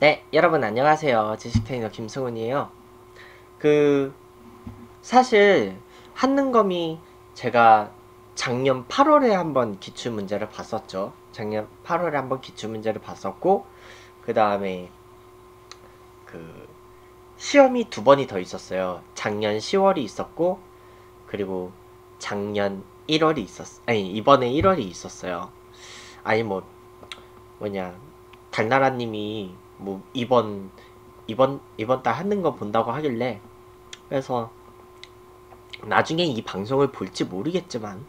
네, 여러분 안녕하세요. 지식 트레이너 김승훈이에요. 그 사실 한능검이 제가 작년 8월에 한번 기출 문제를 봤었죠. 작년 8월에 한번 기출 문제를 봤었고 그 다음에 그 시험이 두 번이 더 있었어요. 작년 10월이 있었고 그리고 작년 1월이 있었 아니 이번에 1월이 있었어요. 아니 뭐 뭐냐 달나라님이 뭐 이번 이번 이번 달 하는 거 본다고 하길래 그래서 나중에 이 방송을 볼지 모르겠지만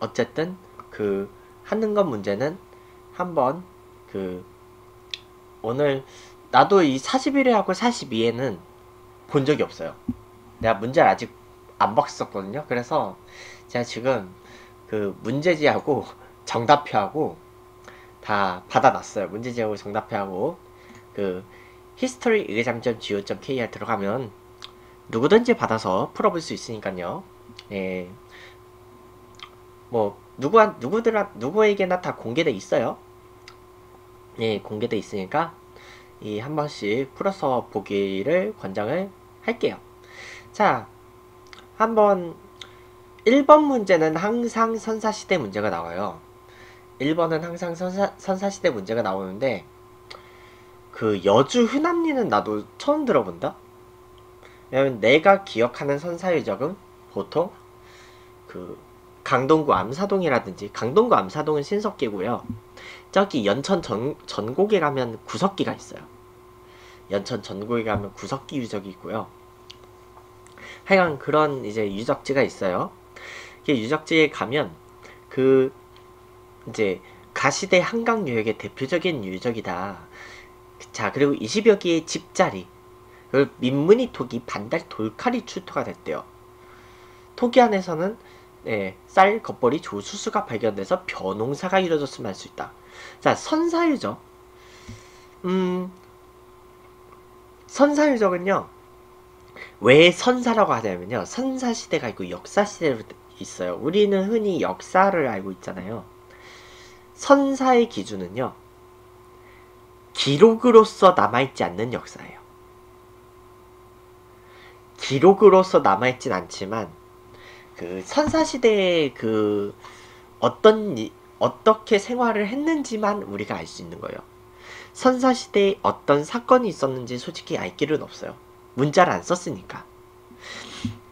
어쨌든 그 하는 것 문제는 한번 그 오늘 나도 이 41회하고 42회는 본 적이 없어요. 내가 문제를 아직 안 봤었거든요. 그래서 제가 지금 그 문제지하고 정답표하고 다 받아놨어요. 문제지하고 정답표하고 그 history 의장점.go.kr 들어가면 누구든지 받아서 풀어볼 수 있으니까요. 예. 뭐 누구 누구들 누구에게나 다 공개돼 있어요. 예, 공개돼 있으니까 이 한 번씩 풀어서 보기를 권장을 할게요. 자, 한번 1번 문제는 항상 선사시대 문제가 나와요. 1번은 항상 선사, 선사시대 문제가 나오는데 그 여주 흔합리는 나도 처음 들어본다? 왜냐면 내가 기억하는 선사 유적은 보통 그 강동구 암사동이라든지 강동구 암사동은 신석기고요. 저기 연천 전, 전곡에 가면 구석기가 있어요. 연천 전곡에 가면 구석기 유적이 있고요. 하여간 그런 이제 유적지가 있어요. 그 유적지에 가면 그 이제 가시대 한강 유역의 대표적인 유적이다. 자 그리고 20여 개의 집자리 민문이 토기 반달 돌칼이 출토가 됐대요. 토기 안에서는 네, 쌀 겉벌이 조수수가 발견돼서 벼농사가 이루어졌으면 할수 있다. 자 선사유적 음 선사유적은요 왜 선사라고 하냐면요 선사시대가 있고 역사시대로 있어요. 우리는 흔히 역사를 알고 있잖아요. 선사의 기준은요. 기록으로서 남아있지 않는 역사예요. 기록으로서 남아있진 않지만 그 선사시대의 그 어떤 어떻게 생활을 했는지만 우리가 알 수 있는 거예요. 선사시대에 어떤 사건이 있었는지 솔직히 알 길은 없어요. 문자를 안 썼으니까.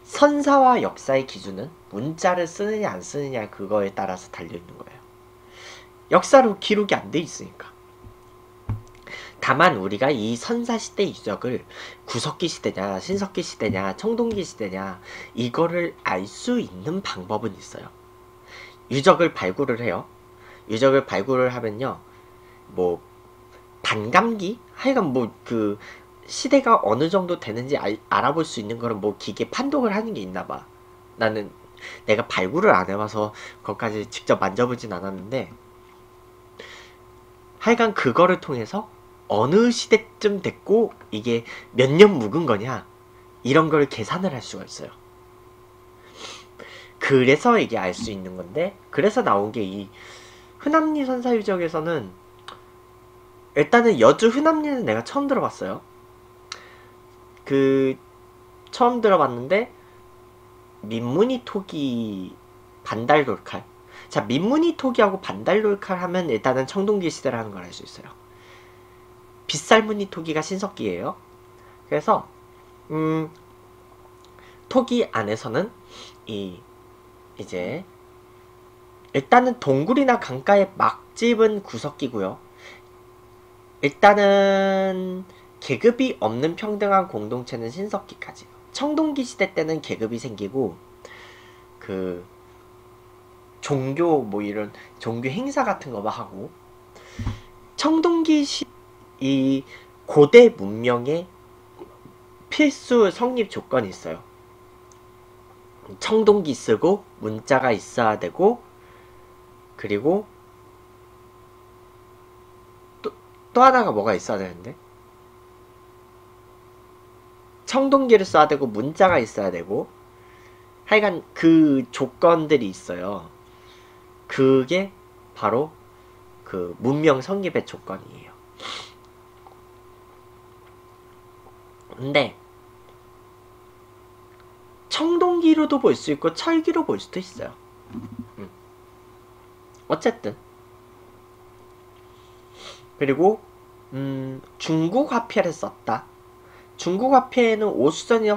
선사와 역사의 기준은 문자를 쓰느냐 안 쓰느냐 그거에 따라서 달려있는 거예요. 역사로 기록이 안 돼 있으니까. 다만 우리가 이 선사시대 유적을 구석기 시대냐 신석기 시대냐 청동기 시대냐 이거를 알 수 있는 방법은 있어요. 유적을 발굴을 해요. 유적을 발굴을 하면요. 뭐 반감기? 하여간 뭐 그 시대가 어느 정도 되는지 알, 알아볼 수 있는 거는 뭐 기계 판독을 하는 게 있나 봐. 나는 내가 발굴을 안 해봐서 그것까지 직접 만져보진 않았는데 하여간 그거를 통해서 어느 시대쯤 됐고 이게 몇 년 묵은 거냐 이런 걸 계산을 할 수가 있어요. 그래서 이게 알 수 있는 건데 그래서 나온 게 이 흔합리 선사유적에서는 일단은 여주 흔합리는 내가 처음 들어봤어요. 그 처음 들어봤는데 민무늬 토기 반달 돌칼 자 민무늬 토기하고 반달돌칼 하면 일단은 청동기 시대라는 걸 알 수 있어요. 빗살무늬 토기가 신석기예요. 그래서 음 토기 안에서는 이 이제 일단은 동굴이나 강가에 막집은 구석기고요. 일단은 계급이 없는 평등한 공동체는 신석기까지. 청동기 시대 때는 계급이 생기고 그 종교 뭐 이런 종교 행사 같은 거만 하고 청동기 시 이 고대 문명의 필수 성립 조건이 있어요. 청동기 쓰고 문자가 있어야 되고 그리고 또, 또 하나가 뭐가 있어야 되는데 청동기를 써야 되고 문자가 있어야 되고 하여간 그 조건들이 있어요. 그게 바로 그 문명 성립의 조건이에요. 근데 청동기로도 볼 수 있고 철기로 볼 수도 있어요. 음. 어쨌든 그리고 음, 중국 화폐를 썼다. 중국 화폐에는 오수전이나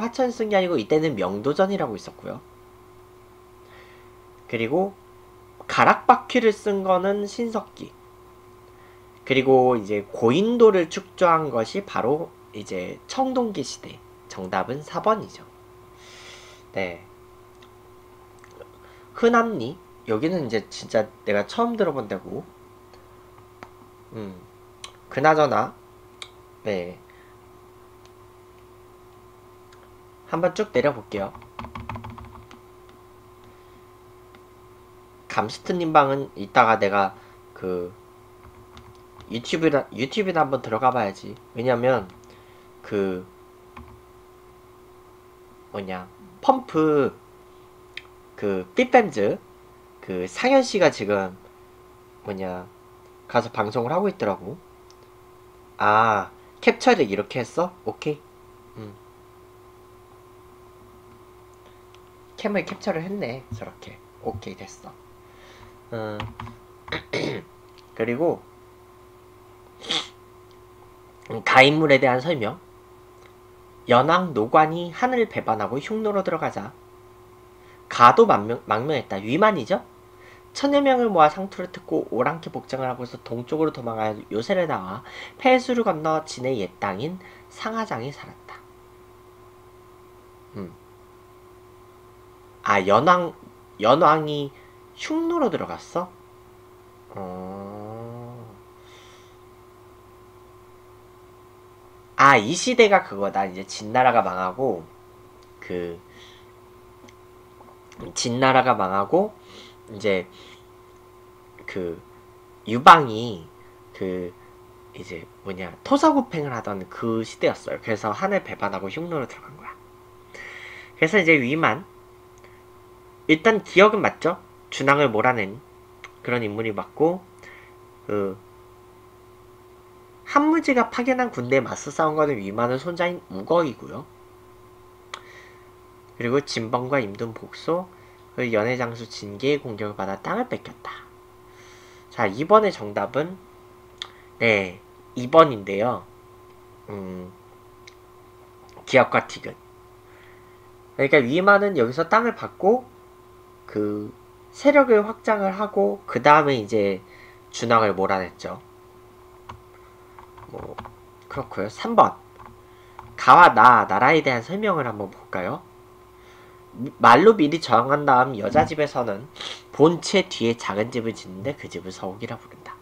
게 아니고 이때는 명도전이라고 있었고요. 그리고 가락바퀴를 쓴 거는 신석기. 그리고 이제 고인도를 축조한 것이 바로 이제 청동기 시대. 정답은 4번이죠. 네. 흔합니? 여기는 이제 진짜 내가 처음 들어본 데고. 음. 그나저나, 네. 한번 쭉 내려볼게요. 감스트님 방은 이따가 내가 그 유튜브나 유튜브나 한번 들어가 봐야지. 왜냐면 그 뭐냐 펌프 그 삐밴즈 그 상현 씨가 지금 뭐냐 가서 방송을 하고 있더라고. 아 캡처를 이렇게 했어? 오케이. 음. 캠을 캡처를 했네. 저렇게. 오케이 됐어. 음. 그리고 가인물에 대한 설명. 연왕 노관이 하늘 배반하고 흉노로 들어가자 가도 망명, 망명했다. 위만이죠? 천여 명을 모아 상투를 듣고 오랑캐 복장을 하고서 동쪽으로 도망하여 요새를 나와 폐수를 건너 진의 옛 땅인 상하장에 살았다. 음. 아 연왕 연왕이 흉노로 들어갔어? 어... 아 이 시대가 그거다 이제 진나라가 망하고 그 진나라가 망하고 이제 그 유방이 그 이제 뭐냐 토사구팽을 하던 그 시대였어요. 그래서 하늘 배반하고 흉노로 들어간 거야. 그래서 이제 위만 일단 기억은 맞죠? 준왕을 몰아낸 그런 인물이 맞고 그 한무지가 파견한 군대에 맞서 싸운 거는 위만의 손자인 우거이고요. 그리고 진범과 임둔 복소 그 연해 장수 진계의 공격을 받아 땅을 뺏겼다. 자, 이번의 정답은 네, 2번인데요. 음, 기억과 티귿. 그러니까 위만은 여기서 땅을 받고 그 세력을 확장을 하고 그 다음에 이제 준왕을 몰아냈죠. 뭐 그렇고요. 3번 가와 나 나라에 대한 설명을 한번 볼까요? 말로 미리 정한 다음 여자 집에서는 본체 뒤에 작은 집을 짓는데 그 집을 서옥이라 부른다.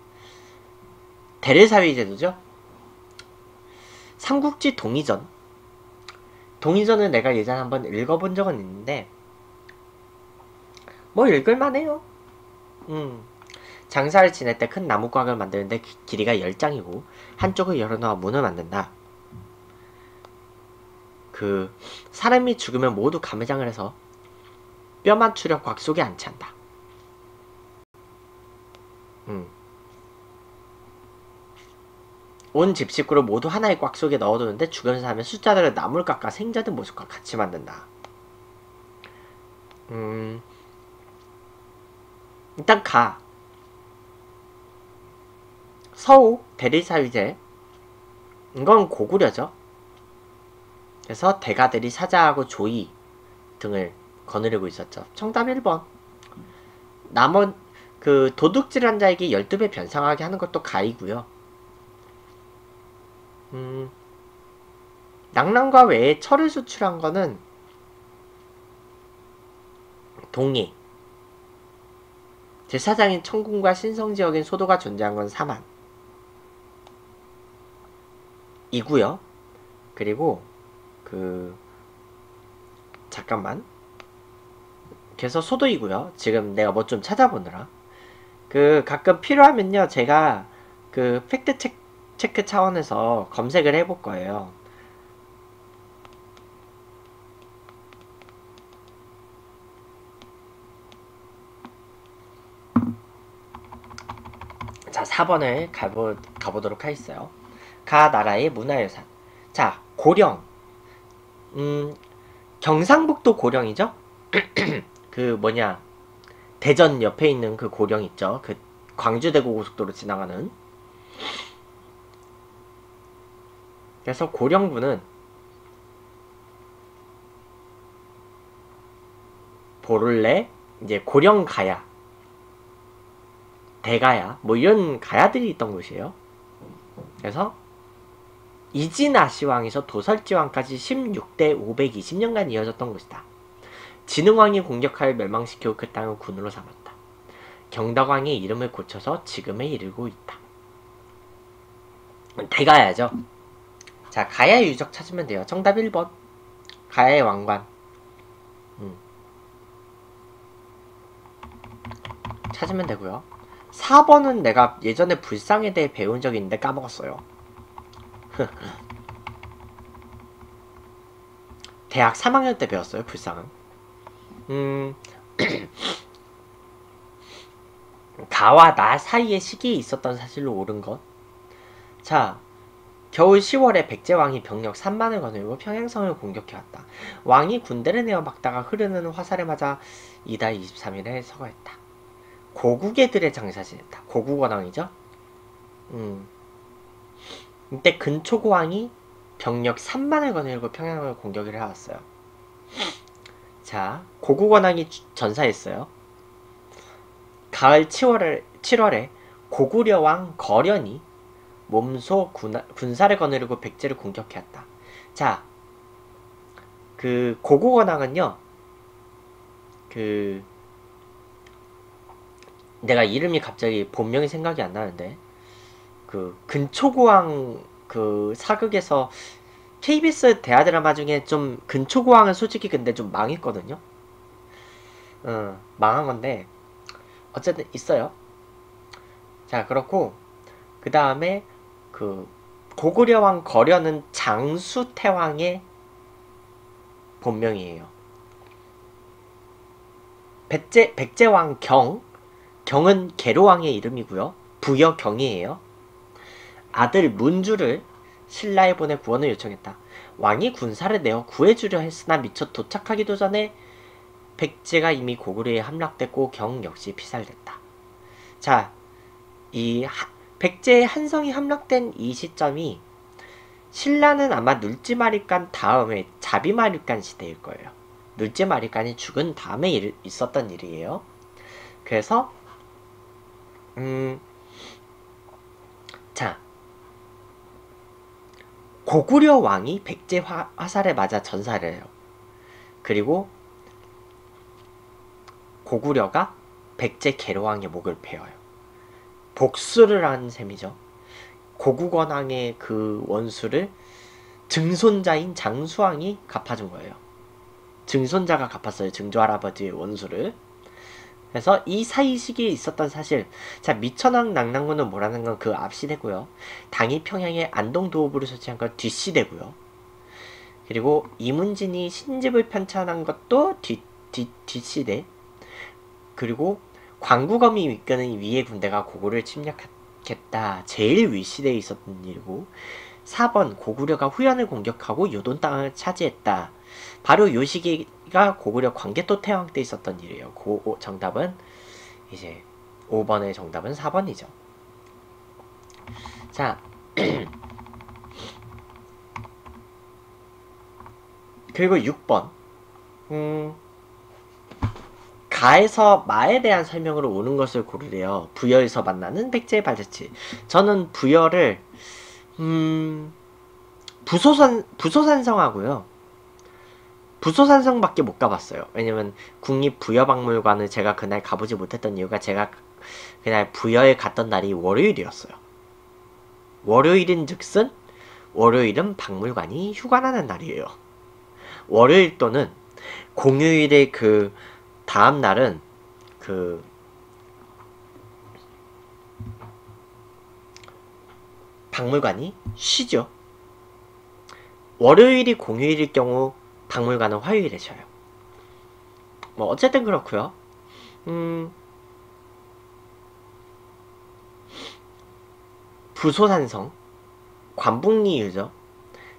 대례사위 제도죠. 삼국지 동의전. 동의전을 내가 예전에 한번 읽어본 적은 있는데 뭐 읽을만 해요. 음. 장사를 지낼 때 큰 나무곽을 만드는데 길이가 10장이고 한쪽을 열어놓아 문을 만든다. 그 사람이 죽으면 모두 감회장을 해서 뼈만 추려 곽 속에 안치한다. 음. 온 집 식구를 모두 하나의 꽉 속에 넣어두는데 죽은 사람의 숫자들을 나물 깎아 생자된 모습과 같이 만든다. 음, 일단 가. 서우, 대리사위제. 이건 고구려죠. 그래서 대가들이 사자하고 조이 등을 거느리고 있었죠. 정답 1번. 남은 그 도둑질한 자에게 12배 변상하게 하는 것도 가이고요. 음, 낭랑과 외에 철을 수출한 거는 동해. 제사장인 청군과 신성지역인 소도가 존재한 건 사만. 이고요. 그리고 그 잠깐만. 그래서 소도이고요. 지금 내가 뭐 좀 찾아보느라. 그 가끔 필요하면요. 제가 그 팩트 체크 차원에서 검색을 해볼 거예요. 자, 4번을 가보, 가보도록 하겠어요. 가 나라의 문화유산. 자, 고령. 음, 경상북도 고령이죠? 그 뭐냐 대전 옆에 있는 그 고령 있죠? 그 광주대구 고속도로 지나가는 그래서 고령부는 보를레 이제 고령 가야 대가야 뭐 이런 가야들이 있던 곳이에요. 그래서 이진아시왕에서 도설지왕까지 16대 520년간 이어졌던 곳이다. 진흥왕이 공격하여 멸망시키고 그 땅을 군으로 삼았다. 경덕왕의 이름을 고쳐서 지금에 이르고 있다. 대가야죠. 자, 가야 유적 찾으면 돼요. 정답 1번. 가야의 왕관. 음. 찾으면 되고요. 4번은 내가 예전에 불상에 대해 배운 적이 있는데 까먹었어요. 대학 3학년 때 배웠어요, 불상은. 음, 가와 나 사이에 시기에 있었던 사실로 옳은 것. 자, 겨울 10월에 백제왕이 병력 3만을 거느리고 평양성을 공격해왔다. 왕이 군대를 내어 막다가 흐르는 화살에 맞아 이달 23일에 서거했다. 고국애들의 장사 지냈다. 고국원왕이죠. 음. 이때 근초고왕이 병력 3만을 거느리고 평양을 공격을 해왔어요. 자, 고국원왕이 전사했어요. 가을 7월에, 7월에 고구려왕 거련이 몸소 군하, 군사를 거느리고 백제를 공격해왔다. 자, 그 고국원왕은요, 그 내가 이름이 갑자기 본명이 생각이 안 나는데 그 근초고왕 그 사극에서 KBS 대하 드라마 중에 좀 근초고왕은 솔직히 근데 좀 망했거든요. 어, 망한 건데 어쨌든 있어요. 자 그렇고 그 다음에 그 고구려왕 거려는 장수태왕의 본명이에요. 백제 백제왕 경 경은 계로왕의 이름이고요. 부여 경이에요. 아들 문주를 신라에 보내 구원을 요청했다. 왕이 군사를 내어 구해주려 했으나 미처 도착하기도 전에 백제가 이미 고구려에 함락됐고 경 역시 피살됐다. 자, 이 백제의 한성이 함락된 이 시점이 신라는 아마 눌지마립간 다음에 자비마립간 시대일 거예요. 눌지마립간이 죽은 다음에 일, 있었던 일이에요. 그래서 음, 자, 고구려 왕이 백제 화, 화살에 맞아 전사를 해요. 그리고 고구려가 백제 계로왕의 목을 베어요. 복수를 한 셈이죠. 고구건왕의 그 원수를 증손자인 장수왕이 갚아준 거예요. 증손자가 갚았어요. 증조 할아버지의 원수를. 그래서 이 사이 시기에 있었던 사실 자 미천왕 낙랑군은 뭐라는 건 그 앞시대고요. 당이 평양에 안동도읍으로 설치한 건 뒷시대고요. 그리고 이문진이 신집을 편찬한 것도 뒷, 뒷, 뒷시대 그리고 광구검이 이끄는 위의 군대가 고구를 침략했다. 제일 윗시대에 있었던 일이고 4번 고구려가 후연을 공격하고 요돈 땅을 차지했다. 바로 요 시기 가 고구려 광개토 태왕 때 있었던 일이에요. 고, 정답은 이제 5번의 정답은 4번이죠. 자, 그리고 6번. 음, 가에서 마에 대한 설명으로 오는 것을 고르래요. 부여에서 만나는 백제의 발자취. 저는 부여를 음, 부소산 부소산성하고요. 부소산성밖에 못 가봤어요. 왜냐면 국립부여박물관을 제가 그날 가보지 못했던 이유가 제가 그날 부여에 갔던 날이 월요일이었어요. 월요일인 즉슨 월요일은 박물관이 휴관하는 날이에요. 월요일 또는 공휴일의 그 다음 날은 그 박물관이 쉬죠. 월요일이 공휴일일 경우 박물관은 화요일에 쉬어요. 뭐 어쨌든 그렇고요. 음, 부소산성, 관북리 유적,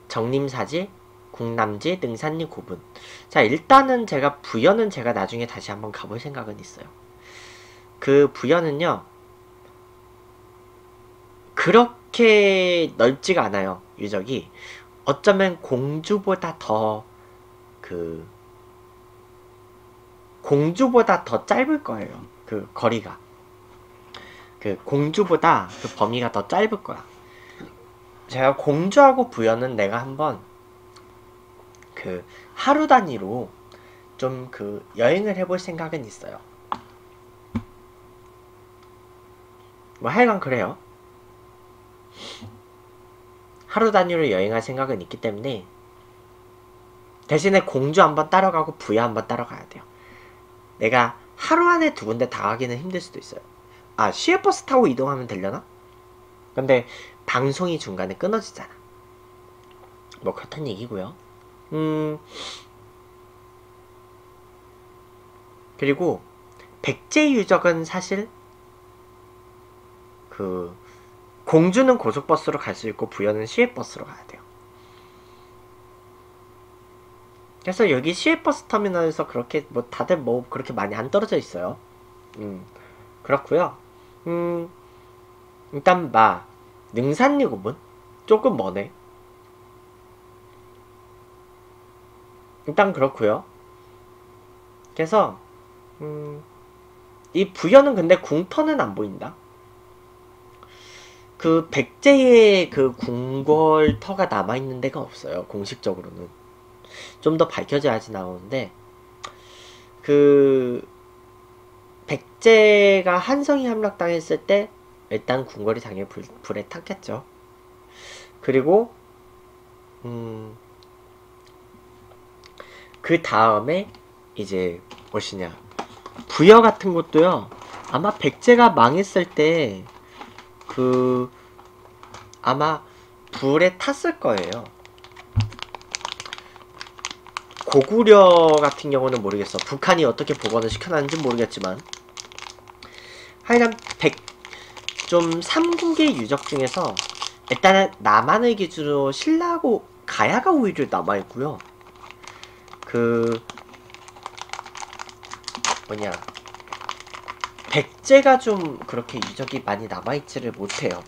정림사지, 국남지, 능산리 구분. 자, 일단은 제가 부여는 제가 나중에 다시 한번 가볼 생각은 있어요. 그 부여는요, 그렇게 넓지가 않아요, 유적이. 어쩌면 공주보다 더, 그, 공주보다 더 짧을 거예요. 그 거리가. 그 공주보다 그 범위가 더 짧을 거야. 제가 공주하고 부여는 내가 한번 그 하루 단위로 좀 그 여행을 해볼 생각은 있어요. 뭐 하여간 그래요. 하루 단위로 여행할 생각은 있기 때문에 대신에 공주 한번 따라가고 부여 한번 따라가야 돼요. 내가 하루 안에 두 군데 다 가기는 힘들 수도 있어요. 아, 시외버스 타고 이동하면 되려나? 근데 방송이 중간에 끊어지잖아. 뭐 그렇단 얘기고요. 음. 그리고 백제 유적은 사실 그 공주는 고속버스로 갈 수 있고 부여는 시외버스로 가야 돼요. 그래서 여기 시외버스 터미널에서 그렇게 뭐 다들 뭐 그렇게 많이 안 떨어져 있어요. 음 그렇고요. 음 일단 마 능산리 구분 조금 머네. 일단 그렇고요. 그래서 음, 이 부여는 근데 궁터는 안 보인다. 그 백제의 그 궁궐터가 남아 있는 데가 없어요. 공식적으로는 좀 더 밝혀져야지 나오는데 그 백제가 한성이 함락당했을 때 일단 궁궐이 당연히 불, 불에 탔겠죠. 그리고 음, 그 다음에 이제 무엇이냐 부여 같은 것도요 아마 백제가 망했을 때 그 아마 불에 탔을 거예요 고구려 같은 경우는 모르겠어. 북한이 어떻게 복원을 시켜놨는지 모르겠지만. 하여간 백좀 삼국의 유적 중에서 일단은 남한을 기준으로 신라하고 가야가 오히려 남아있고요. 그 뭐냐. 백제가 좀 그렇게 유적이 많이 남아있지를 못해요.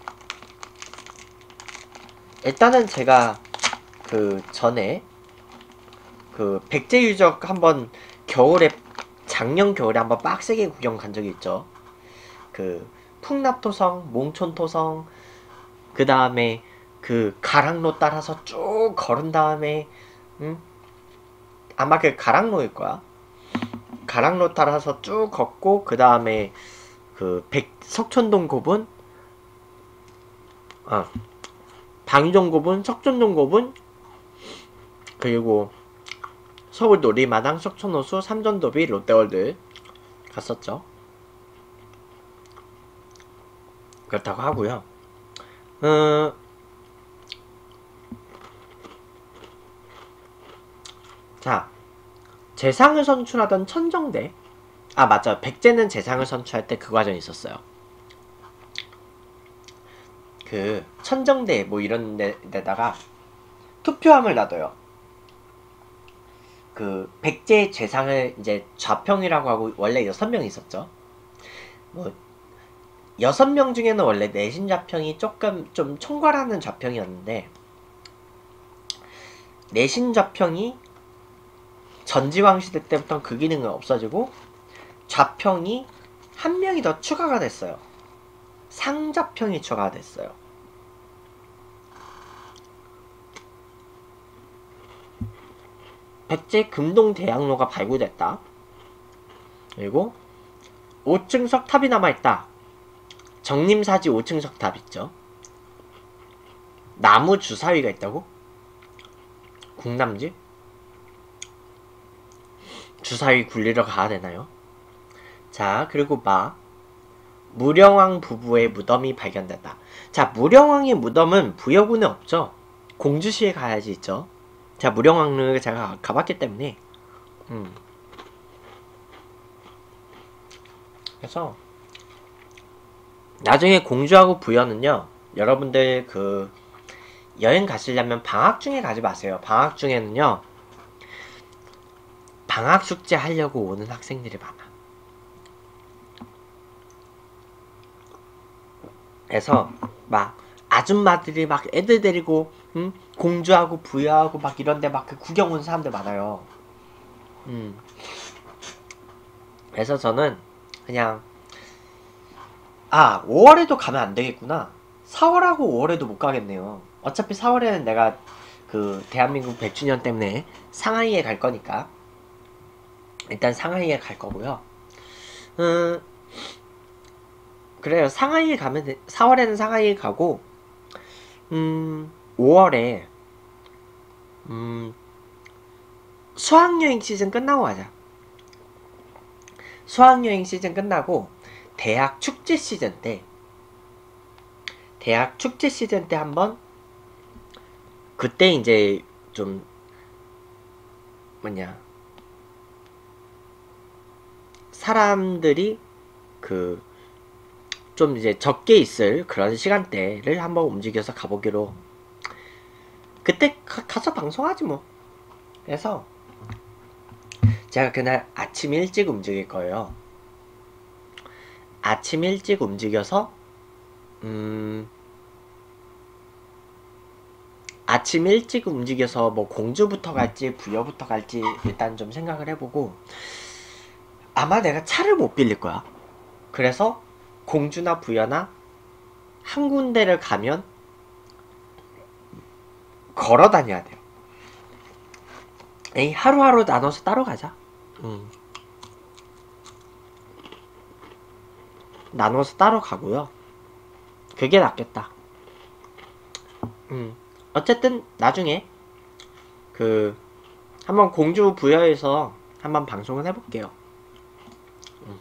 일단은 제가 그 전에 그 백제 유적 한번 겨울에 작년 겨울에 한번 빡세게 구경 간 적이 있죠 그 풍납토성, 몽촌토성 그 다음에 그 가랑로 따라서 쭉 걸은 다음에 음? 아마 그 가랑로일 거야. 가랑로 따라서 쭉 걷고 그 다음에 그 백, 석촌동 고분 아 방정 고분, 석촌동 고분 그리고 서울 놀이마당, 석촌호수, 삼전도비, 롯데월드 갔었죠. 그렇다고 하고요. 어, 자, 재상을 선출하던 천정대. 아, 맞아. 백제는 재상을 선출할 때 그 과정이 있었어요. 그, 천정대, 뭐 이런 데, 데다가 투표함을 놔둬요. 그, 백제 재상을 이제 좌평이라고 하고 원래 여섯 명 있었죠. 뭐, 여섯 명 중에는 원래 내신 좌평이 조금 좀 총괄하는 좌평이었는데, 내신 좌평이 전지왕 시대 때부터 그 기능은 없어지고 좌평이 한 명이 더 추가가 됐어요. 상좌평이 추가가 됐어요. 백제 금동 대학로가 발굴됐다. 그리고 5층 석탑이 남아있다. 정림사지 5층 석탑 있죠. 나무 주사위가 있다고? 국남지? 주사위 굴리러 가야 되나요? 자, 그리고 마. 무령왕 부부의 무덤이 발견됐다. 자, 무령왕의 무덤은 부여군에 없죠. 공주시에 가야지 있죠. 자, 무령왕을 제가 가봤기 때문에. 음. 그래서 나중에 공주하고 부여는요. 여러분들 그 여행 가시려면 방학 중에 가지 마세요. 방학 중에는요. 방학 숙제 하려고 오는 학생들이 많아. 그래서 막 아줌마들이 막 애들 데리고 음? 공주하고 부여하고 막 이런데 막 그 구경 온 사람들 많아요. 음. 그래서 저는 그냥 아 5월에도 가면 안 되겠구나. 4월하고 5월에도 못 가겠네요. 어차피 4월에는 내가 그 대한민국 100주년 때문에 상하이에 갈 거니까 일단 상하이에 갈 거고요. 음, 그래요. 상하이에 가면 돼. 4월에는 상하이에 가고 음, 5월에 음, 수학여행 시즌 끝나고 가자. 수학여행 시즌 끝나고 대학 축제 시즌 때 대학 축제 시즌 때 한번 그때 이제 좀 뭐냐 사람들이 그 좀 이제 적게 있을 그런 시간대를 한번 움직여서 가보기로 그때 가, 서 방송하지 뭐 그래서 제가 그날 아침 일찍 움직일 거예요 아침 일찍 움직여서 음 아침 일찍 움직여서 뭐 공주부터 갈지 부여부터 갈지 일단 좀 생각을 해보고 아마 내가 차를 못 빌릴 거야. 그래서 공주나 부여나 한 군데를 가면 걸어 다녀야 돼요. 에이, 하루하루 나눠서 따로 가자. 음. 나눠서 따로 가고요. 그게 낫겠다. 음. 어쨌든 나중에 그 한번 공주 부여해서 한번 방송을 해볼게요. 음.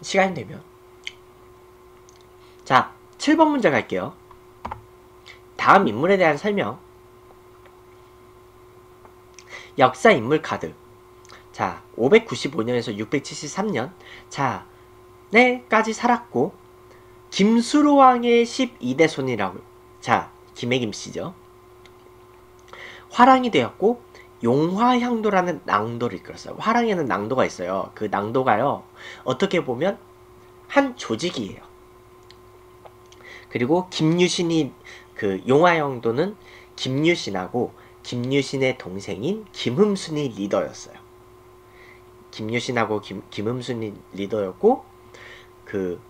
시간이 되면. 자, 7번 문제 갈게요. 다음 인물에 대한 설명. 역사 인물 카드. 자, 595년에서 673년. 자, 네까지 살았고, 김수로 왕의 12대 손이라고 자, 김혜김 씨죠. 화랑이 되었고 용화향도라는 낭도를 이끌었어요. 화랑에는 낭도가 있어요. 그 낭도가요. 어떻게 보면 한 조직이에요. 그리고 김유신이 그 용화향도는 김유신하고 김유신의 동생인 김흠순이 리더였어요. 김유신하고 김, 김흠순이 리더였고 그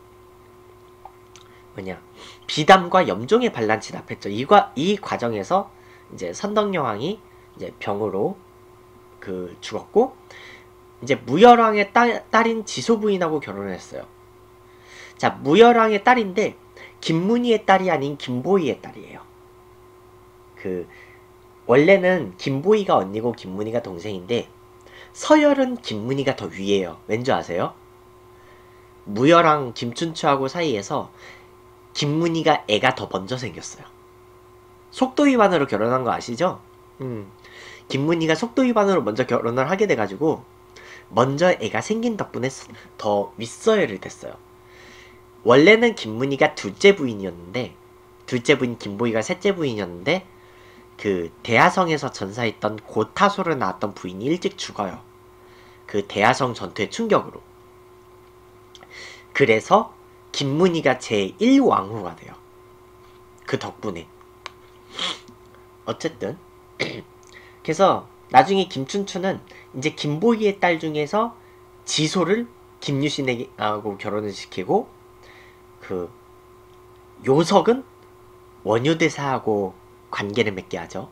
뭐냐 비담과 염종의 반란 진압했죠. 이, 과, 이 과정에서 이제 선덕여왕이 이제 병으로 그 죽었고 이제 무열왕의 딸, 딸인 지소부인하고 결혼을 했어요. 자 무열왕의 딸인데 김문희의 딸이 아닌 김보희의 딸이에요. 그 원래는 김보희가 언니고 김문희가 동생인데 서열은 김문희가 더 위에요. 왠지 아세요? 무열왕 김춘추하고 사이에서 김문희가 애가 더 먼저 생겼어요. 속도 위반으로 결혼한 거 아시죠? 음. 김문희가 속도 위반으로 먼저 결혼을 하게 돼가지고 먼저 애가 생긴 덕분에 더 윗서열을 됐어요. 원래는 김문희가 둘째 부인이었는데 둘째 부인 김보희가 셋째 부인이었는데 그 대하성에서 전사했던 고타소로 나왔던 부인이 일찍 죽어요. 그 대하성 전투의 충격으로. 그래서 김문희가 제1왕후가 돼요. 그 덕분에. 어쨌든 그래서 나중에 김춘추는 이제 김보희의 딸 중에서 지소를 김유신하고 결혼을 시키고 그 요석은 원효대사하고 관계를 맺게 하죠.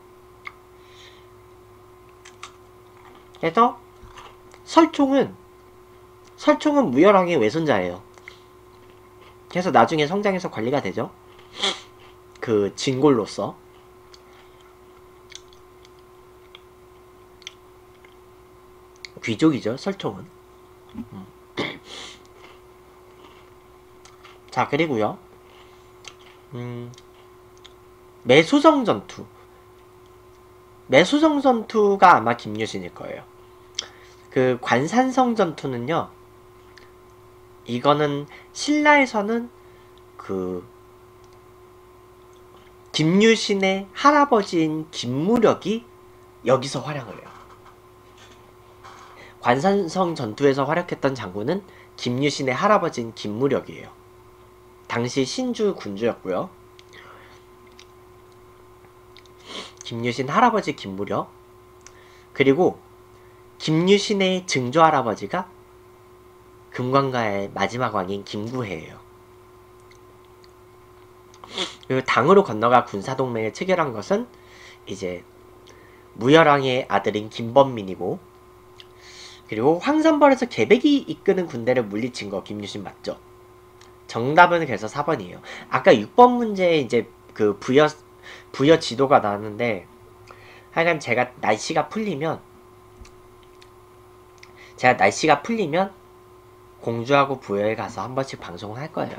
그래서 설총은 설총은 무열왕의 외손자예요. 그래서 나중에 성장해서 관리가 되죠. 그 진골로서. 귀족이죠, 설총은. 음. 자, 그리고요. 음, 매수성 전투. 매수성 전투가 아마 김유신일 거예요. 그 관산성 전투는요. 이거는 신라에서는 그 김유신의 할아버지인 김무력이 여기서 활약을 해요. 관산성 전투에서 활약했던 장군은 김유신의 할아버지인 김무력이에요. 당시 신주 군주였고요. 김유신 할아버지 김무력 그리고 김유신의 증조 할아버지가 금관가의 마지막 왕인 김구해예요. 그리고 당으로 건너가 군사동맹을 체결한 것은 이제 무열왕의 아들인 김범민이고 그리고 황산벌에서 개백이 이끄는 군대를 물리친 거 김유신 맞죠? 정답은 그래서 4번이에요. 아까 6번 문제에 이제 그 부여 부여 지도가 나왔는데 하여간 제가 날씨가 풀리면 제가 날씨가 풀리면 공주하고 부여에 가서 한 번씩 방송을 할 거예요.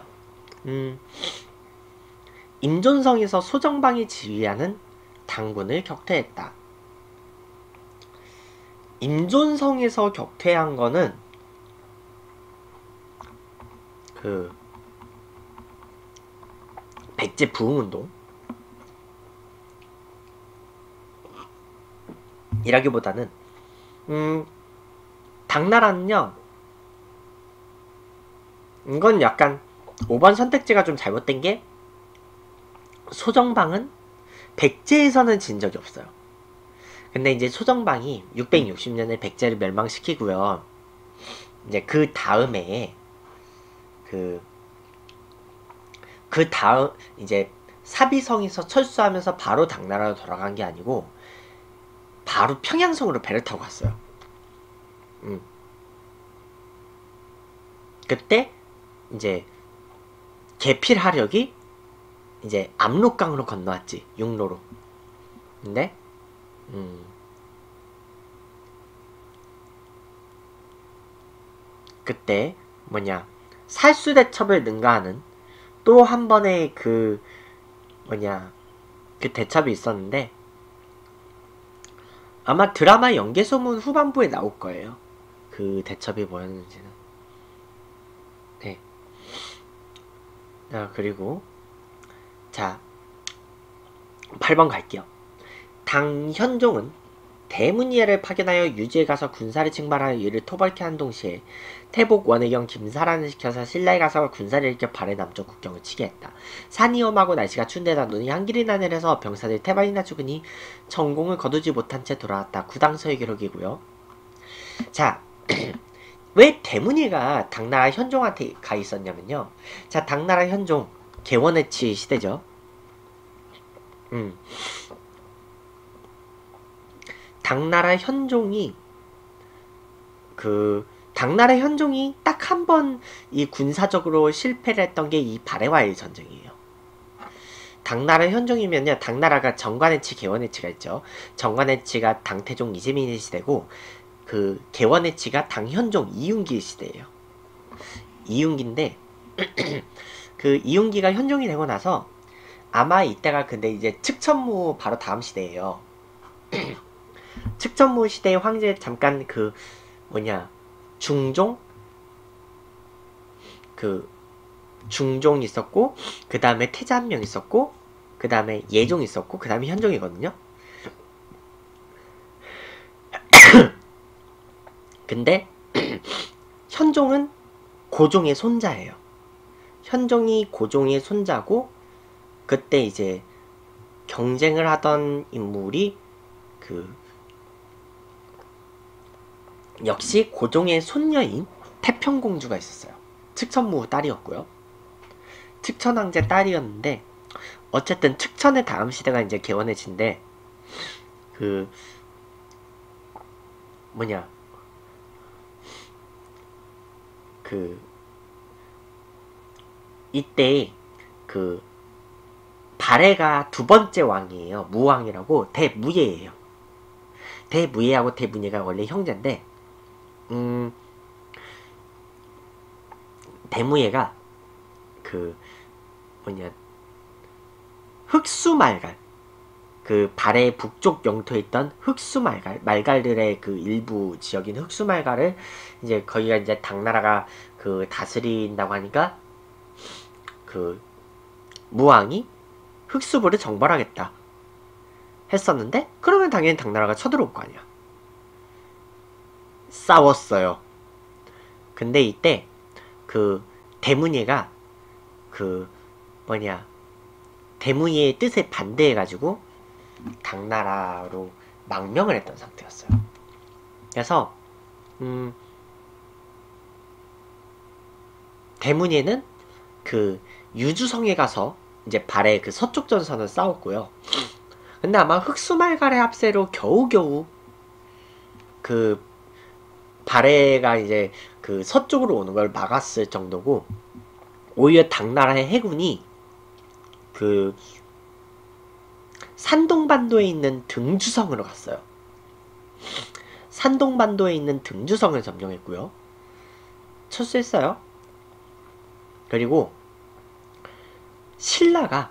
음, 임존성에서 소정방이 지휘하는 당군을 격퇴했다. 임존성에서 격퇴한 거는 그 백제 부흥운동 이라기보다는 음 당나라는요 이건 약간 5번 선택지가 좀 잘못된 게 소정방은 백제에서는 진 적이 없어요. 근데 이제 소정방이 660년에 백제를 멸망시키고요. 이제 그 다음에 그, 그 다음, 이제 사비성에서 철수하면서 바로 당나라로 돌아간 게 아니고 바로 평양성으로 배를 타고 갔어요. 음. 그때 이제 개필 하력이 이제 압록강으로 건너왔지 육로로. 근데 음. 그때 뭐냐 살수대첩을 능가하는 또 한 번의 그 뭐냐 그 대첩이 있었는데 아마 드라마 연개소문 후반부에 나올 거예요. 그 대첩이 뭐였는지는. 네. 자, 그리고 자 8번 갈게요. 당현종은 대문예를 파견하여 유지에 가서 군사를 칭발하여 이를 토벌케 한 동시에 태복 원의경 김사란을 시켜서 신라에 가서 군사를 일으켜 발해 남쪽 국경을 치게 했다. 산이 험하고 날씨가 추운데다 눈이 한길이나 내려서 병사들이 태반이나 죽으니 전공을 거두지 못한 채 돌아왔다. 구당서의 기록이고요. 자, 왜 대문이가 당나라 현종한테 가 있었냐면요. 자, 당나라 현종 개원해치 시대죠. 음. 당나라 현종이 그 당나라 현종이 딱 한 번 이 군사적으로 실패를 했던 게 이 발해와의 전쟁이에요. 당나라 현종이면요, 당나라가 정관의치, 개원의치가 있죠. 정관의치가 당태종 이재민의 시대고, 그 개원의치가 당현종 이윤기 시대예요. 이윤기인데, 그 이윤기가 현종이 되고 나서 아마 이때가 근데 이제 측천무 바로 다음 시대예요. 측천무 시대의 황제 잠깐 그 뭐냐 중종 그 중종 있었고 그 다음에 태자 한 명 있었고 그 다음에 예종 있었고 그 다음에 현종이거든요. 근데 현종은 고종의 손자예요. 현종이 고종의 손자고 그때 이제 경쟁을 하던 인물이 그 역시 고종의 손녀인 태평공주가 있었어요. 측천무 딸이었고요. 측천왕제 딸이었는데 어쨌든 측천의 다음 시대가 이제 개원해진데 그 뭐냐 그 이때 그 발해가 두 번째 왕이에요. 무왕이라고 대무예예요. 대무예하고 대문예가 원래 형제인데 음, 대무예가 그 뭐냐 흑수말갈 그 발해 북쪽 영토에 있던 흑수말갈 말갈들의 그 일부 지역인 흑수말갈을 이제 거기가 이제 당나라가 그 다스린다고 하니까 그 무왕이 흑수부를 정벌하겠다 했었는데 그러면 당연히 당나라가 쳐들어올 거 아니야. 싸웠어요. 근데 이때 그 대문예가 그 뭐냐 대문예의 뜻에 반대해 가지고 당나라로 망명을 했던 상태였어요. 그래서 음 대문예는 그 유주성에 가서 이제 발의 그 서쪽 전선을 싸웠고요. 근데 아마 흑수말갈의 합세로 겨우겨우 그 발해가 이제 그 서쪽으로 오는 걸 막았을 정도고 오히려 당나라의 해군이 그 산동반도에 있는 등주성으로 갔어요. 산동반도에 있는 등주성을 점령했고요. 철수했어요. 그리고 신라가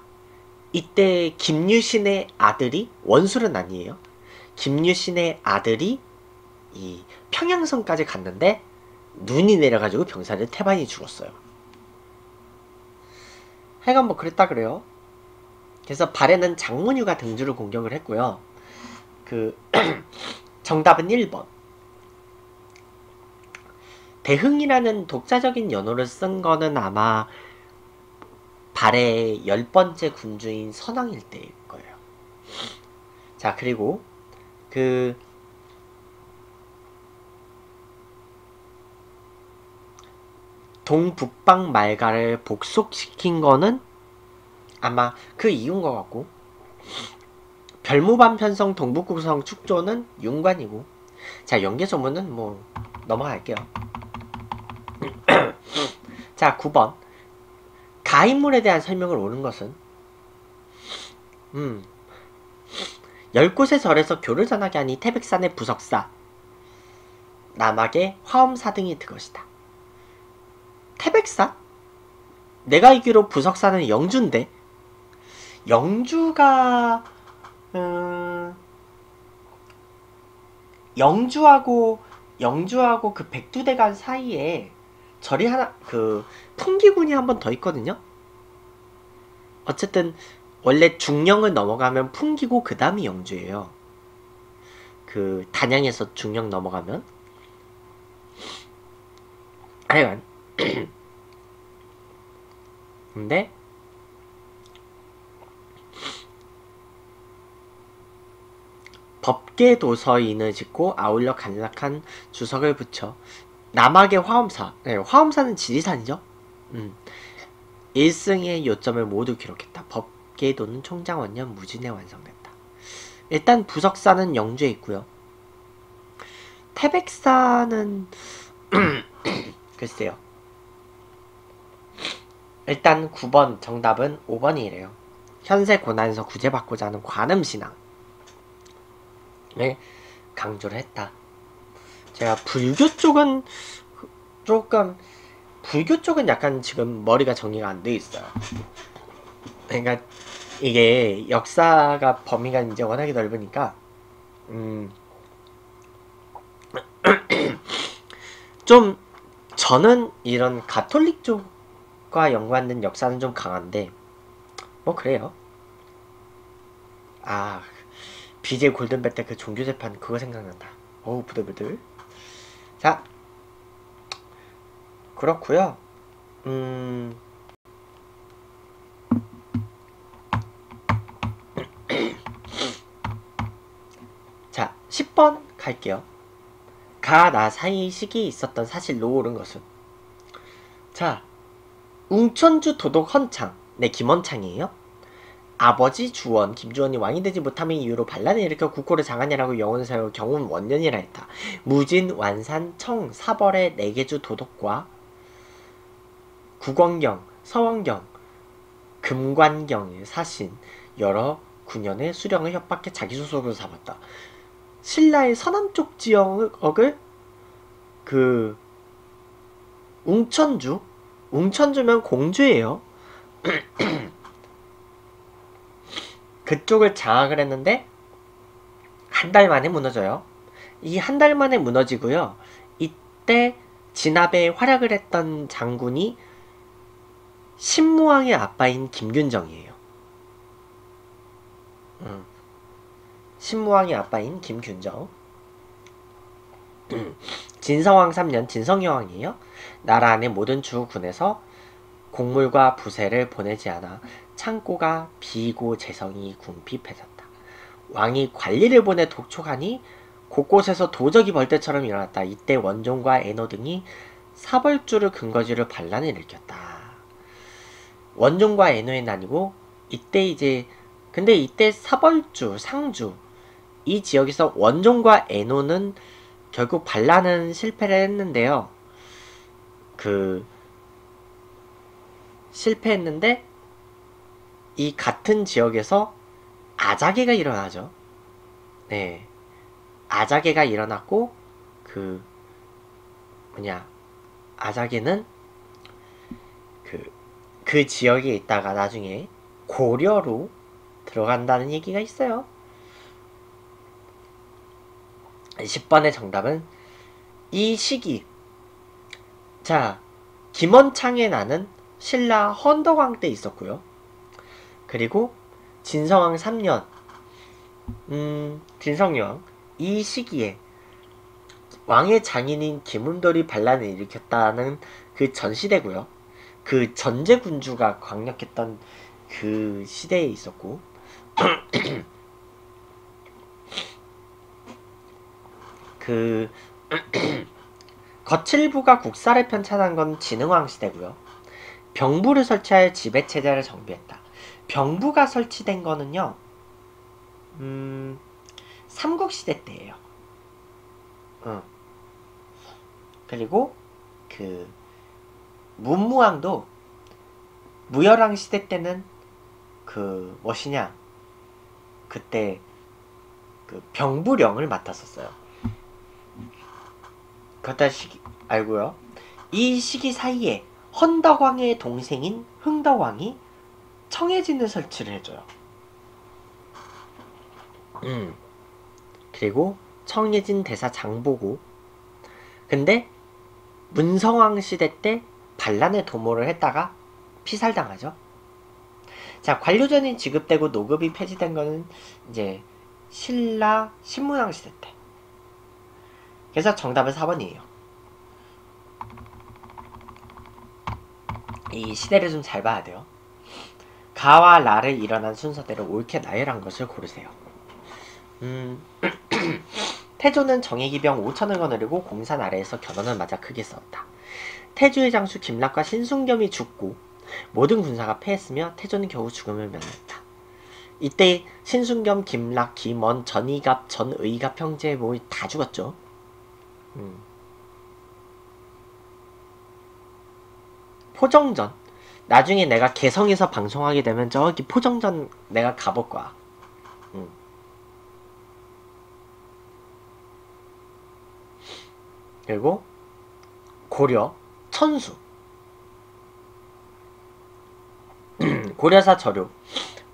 이때 김유신의 아들이 원술은 아니에요. 김유신의 아들이 이 평양성까지 갔는데 눈이 내려가지고 병사들 태반이 죽었어요. 하여간 뭐 그랬다 그래요. 그래서 발에는 장문유가 등주를 공격을 했고요. 그 정답은 1번. 대흥이라는 독자적인 연호를 쓴 거는 아마 발의 열 번째 군주인 선왕일 때일 거예요. 자, 그리고 그 동북방 말가를 복속시킨 거는 아마 그 이유인 것 같고 별무반 편성 동북구성 축조는 윤관이고 자 연계소문은 뭐 넘어갈게요 자 9번 가인물에 대한 설명을 오는 것은 음, 열 곳의 절에서 교를 전하게 하니 태백산의 부석사 남악의 화엄사 등이 그것이다. 태백산? 내가 알기로 부석사는 영주인데 영주가 음, 영주하고 영주하고 그 백두대간 사이에 절이 하나 그 풍기군이 한 번 더 있거든요. 어쨌든 원래 중령을 넘어가면 풍기고 그 다음이 영주예요. 그 단양에서 중령 넘어가면 하여간 근데 법계 도서인을 짓고 아울러 간략한 주석을 붙여 남학의 화엄사 네, 화엄사는 지리산이죠? 음. 1승의 요점을 모두 기록했다. 법계도는 총장 원년 무진에 완성됐다. 일단 부석사는 영주에 있고요. 태백사는 글쎄요 일단 9번 정답은 5번이래요 현세 고난에서 구제받고자 하는 관음신앙 네, 강조를 했다. 제가 불교 쪽은 조금 불교 쪽은 약간 지금 머리가 정리가 안 돼 있어요. 그러니까 이게 역사가 범위가 이제 워낙에 넓으니까 음, 좀 저는 이런 가톨릭 쪽 과 연관된 역사는 좀 강한데 뭐 그래요. 아 BJ 골든벨 때 그 종교 재판 그거 생각난다. 어우 부들부들. 자 그렇구요. 음. 자 10번 갈게요. 가 나 사이 시기 있었던 사실로 옳은 것은 자 웅천주 도독 헌창 네 김헌창이에요. 아버지 주원 김주원이 왕이 되지 못함의 이유로 반란을 일으켜 국고를 장하냐라고 영혼을 세워 경운 원년이라 했다. 무진 완산 청 사벌의 네개주 도덕과 국원경 서원경 금관경의 사신 여러 군년의 수령을 협박해 자기 소속으로 삼았다. 신라의 서남쪽 지역을 그 웅천주 웅천주면 공주예요. 그쪽을 장악을 했는데 한 달 만에 무너져요. 이 한 달 만에 무너지고요. 이때 진압에 활약을 했던 장군이 신무왕의 아빠인 김균정이에요. 음. 신무왕의 아빠인 김균정. 진성왕 3년 진성여왕이에요. 나라 안의 모든 주군에서 곡물과 부세를 보내지 않아 창고가 비고 재성이 궁핍해졌다. 왕이 관리를 보내 독촉하니 곳곳에서 도적이 벌떼처럼 일어났다. 이때 원종과 애노 등이 사벌주를 근거지로 반란을 일으켰다. 원종과 애노의 난이고 이때 이제 근데 이때 사벌주, 상주 이 지역에서 원종과 애노는 결국 반란은 실패를 했는데요. 그 실패했는데 이 같은 지역에서 아자개가 일어나죠. 네. 아자개가 일어났고 그 뭐냐 아자개는 그, 그 지역에 있다가 나중에 고려로 들어간다는 얘기가 있어요. 10번의 정답은 이 시기. 자, 김원창의 나는 신라 헌덕왕 때 있었고요. 그리고 진성왕 3년, 음, 진성여왕 이 시기에 왕의 장인인 김운돌이 반란을 일으켰다는 그 전시대고요. 그 전제군주가 강력했던 그 시대에 있었고 그 거칠부가 국사를 편찬한 건 진흥왕 시대고요. 병부를 설치할 지배체제를 정비했다. 병부가 설치된 거는요. 음, 삼국시대 때예요. 어. 그리고 그 문무왕도 무열왕 시대 때는 그 무엇이냐 그때 그 병부령을 맡았었어요. 그렇다 시기 알고요. 이 시기 사이에 헌덕왕의 동생인 흥덕왕이 청해진을 설치를 해줘요. 음. 그리고 청해진 대사 장보고 근데 문성왕 시대 때 반란의 도모를 했다가 피살당하죠. 자, 관료전이 지급되고 노급이 폐지된 거는 이제 신라 신문왕 시대 때. 그래서 정답은 4번이에요. 이 시대를 좀 잘 봐야 돼요. 가와 라를 일어난 순서대로 옳게 나열한 것을 고르세요. 음, 태조는 정예기병 5천을 거느리고 공산 아래에서 견훤을 맞아 크게 싸웠다. 태조의 장수 김락과 신순겸이 죽고 모든 군사가 패했으며 태조는 겨우 죽음을 면했다. 이때 신순겸, 김락, 김원, 전이갑, 전의갑 형제 모이 다 죽었죠. 음. 포정전. 나중에 내가 개성에서 방송하게 되면 저기 포정전 내가 가볼 거야. 음. 그리고 고려 천수 고려사 저류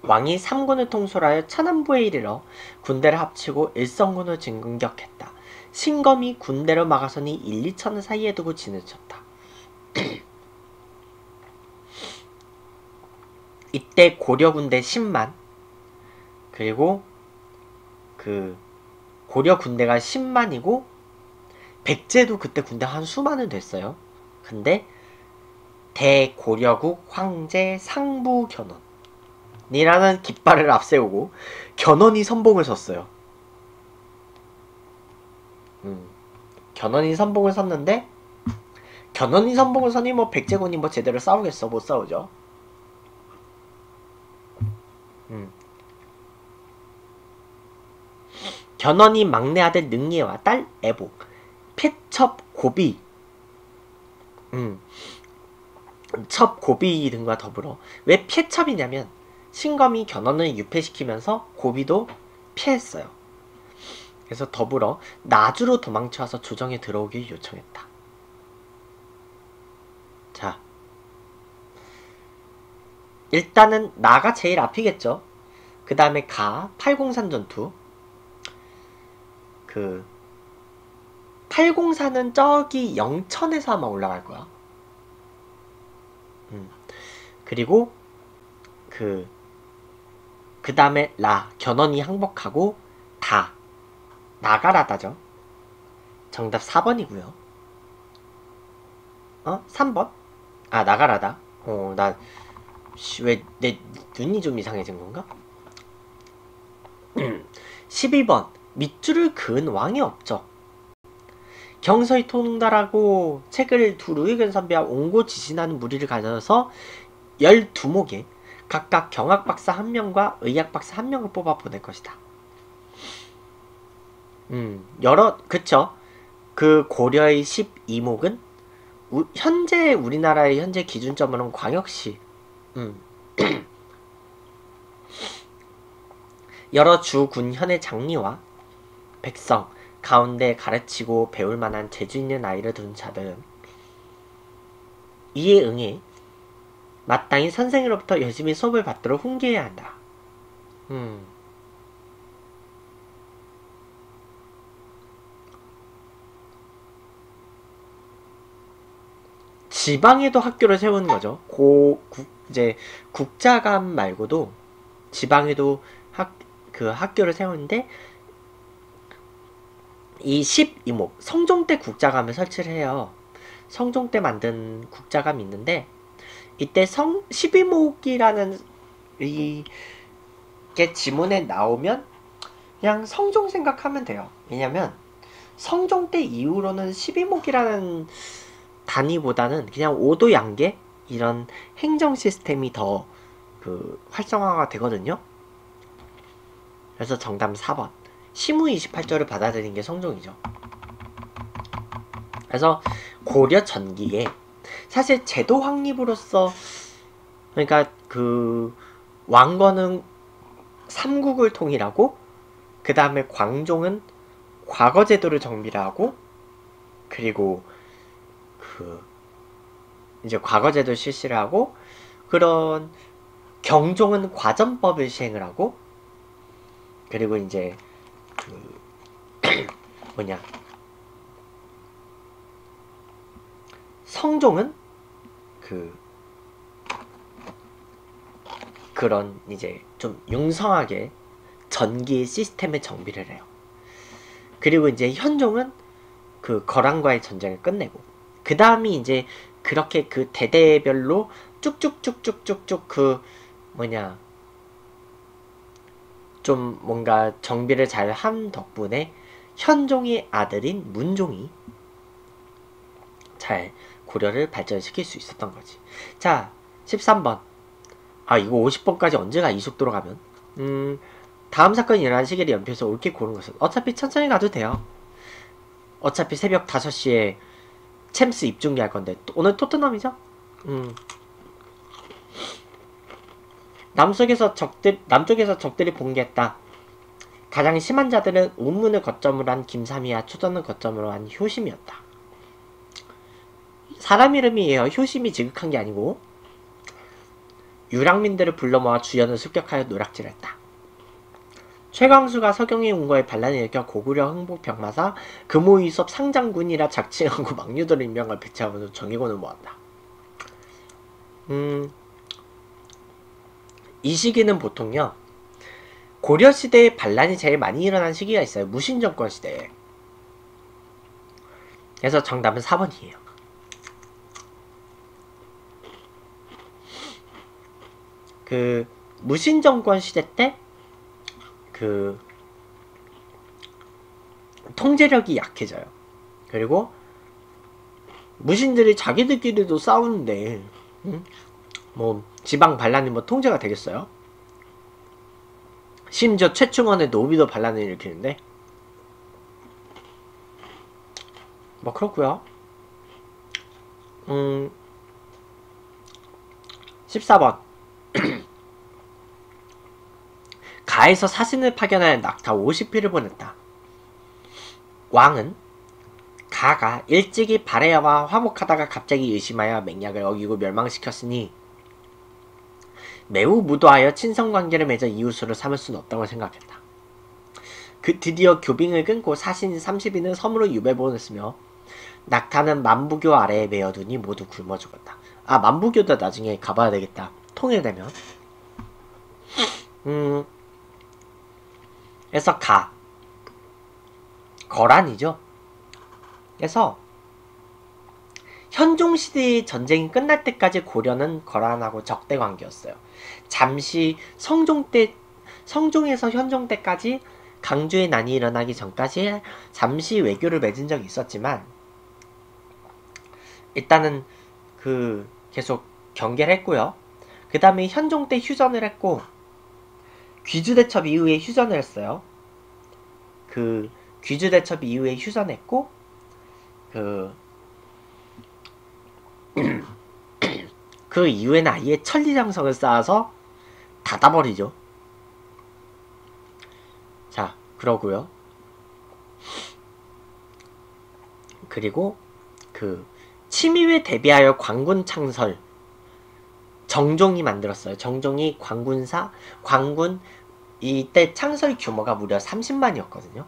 왕이 삼군을 통솔하여 천안부에 이르러 군대를 합치고 일성군을 진공격했다. 신검이 군대를 막아서니 1, 2천을 사이에 두고 진을 쳤다. 이때 고려 군대 10만 그리고 그 고려 군대가 10만이고 백제도 그때 군대 한 수만은 됐어요. 근데 대고려국 황제 상부 견훤이라는 깃발을 앞세우고 견훤이 선봉을 섰어요. 음, 견훤이 선봉을 섰는데 견훤이 선봉을 서니 뭐 백제군이 뭐 제대로 싸우겠어 못 싸우죠. 음. 견훤이 막내 아들 능예와 딸 애복, 폐첩 고비, 음, 첩 고비 등과 더불어 왜 폐첩이냐면 신검이 견훤을 유폐시키면서 고비도 피했어요. 그래서 더불어 나주로 도망쳐와서 조정에 들어오길 요청했다. 자, 일단은 나가 제일 앞이겠죠. 그 다음에 가, 팔공산 전투. 그, 팔공산은 저기 영천에서 아마 올라갈 거야. 음. 그리고 그 그 다음에 라 견훤이 항복하고 다 나가라다죠. 정답 4번이고요. 어? 3번? 아 나가라다. 어, 나왜내 눈이 좀 이상해진 건가? 12번 밑줄을 그은 왕이 없죠. 경서히 통달하고 책을 두 루이근 선비와 옹고 지신하는 무리를 가져서 12목에 각각 경학 박사 한 명과 의학 박사 한 명을 뽑아 보낼 것이다. 음, 여러 그쵸? 그 고려의 12목은 우, 현재 우리나라의 현재 기준점으로는 광역시 음. 여러 주 군 현의 장리와 백성 가운데 가르치고 배울 만한 재주 있는 아이를 둔 자들은 이에 응해 마땅히 선생으로부터 열심히 수업을 받도록 훈계해야 한다. 음. 지방에도 학교를 세우는 거죠. 고, 국, 이제 국자감 말고도 지방에도 학, 그 학교를 세우는데 이 12목 성종 때 국자감을 설치를 해요. 성종 때 만든 국자감이 있는데 이때 성 12목이라는 이게 지문에 나오면 그냥 성종 생각하면 돼요. 왜냐면 성종 때 이후로는 12목이라는 단위보다는 그냥 오도 양계 이런 행정 시스템이 더 그 활성화가 되거든요. 그래서 정답 4번. 시무 28조를 받아들인 게 성종이죠. 그래서 고려 전기에 사실 제도 확립으로서 그러니까 그 왕건은 삼국을 통일하고 그 다음에 광종은 과거 제도를 정비를 하고 그리고 그 이제 과거제도 실시를 하고 그런 경종은 과전법을 시행을 하고 그리고 이제 그 뭐냐 성종은 그 그런 이제 좀 융성하게 전기 시스템의 정비를 해요. 그리고 이제 현종은 그 거란과의 전쟁을 끝내고 그 다음이 이제 그렇게 그 대대별로 쭉쭉쭉쭉쭉쭉 그 뭐냐 좀 뭔가 정비를 잘 한 덕분에 현종의 아들인 문종이 잘 고려를 발전시킬 수 있었던 거지. 자, 13번. 아, 이거 50번까지 언제 가 이 속도로 가면? 음, 다음 사건이 일어난 시기를 연표해서 옳게 고른 것은 어차피 천천히 가도 돼요. 어차피 새벽 5시에 챔스 입중계 할 건데 오늘 토트넘이죠? 음. 남쪽에서 적들 남쪽에서 적들이 봉기했다. 가장 심한 자들은 운문을 거점으로 한 김삼이와 초전을 거점으로 한 효심이었다. 사람 이름이에요. 효심이 지극한 게 아니고 유랑민들을 불러 모아 주연을 습격하여 노락질했다. 최광수가 서경의 운거에 반란을 일으켜 고구려 흥복 병마사 금호이섭 상장군이라 작칭하고 막류들을 임명할 배치하면서 정의권을 모았다. 음, 이 시기는 보통요. 고려 시대에 반란이 제일 많이 일어난 시기가 있어요. 무신정권 시대에. 그래서 정답은 4번이에요. 그 무신정권 시대 때 그 통제력이 약해져요. 그리고 무신들이 자기들끼리도 싸우는데 응? 뭐 지방 반란이 뭐 통제가 되겠어요? 심지어 최충원의 노비도 반란을 일으키는데 뭐 그렇고요. 음 14번 가에서 사신을 파견하여 낙타 50피를 보냈다. 왕은 가가 일찍이 바레아와 화목하다가 갑자기 의심하여 맹약을 어기고 멸망시켰으니 매우 무도하여 친성관계를 맺어 이웃으로 삼을 수는 없다고 생각했다. 그 드디어 교빙을 끊고 사신 30인을 섬으로 유배 보냈으며 낙타는 만부교 아래에 메어두니 모두 굶어 죽었다. 아 만부교도 나중에 가봐야 되겠다. 통일되면. 음, 에서 가. 거란이죠. 그래서 현종시대의 전쟁이 끝날 때까지 고려는 거란하고 적대 관계였어요. 잠시 성종 때, 성종에서 현종 때까지 강주의 난이 일어나기 전까지 잠시 외교를 맺은 적이 있었지만, 일단은 그 계속 경계를 했고요. 그 다음에 현종 때 휴전을 했고, 귀주 대첩 이후에 휴전을 했어요. 그 귀주 대첩 이후에 휴전했고, 그, 그 이후에는 아예 천리장성을 쌓아서 닫아버리죠. 자, 그러고요. 그리고 그 침입에 대비하여 광군 창설 정종이 만들었어요. 정종이 광군사, 광군 이때 창설 규모가 무려 30만이었거든요.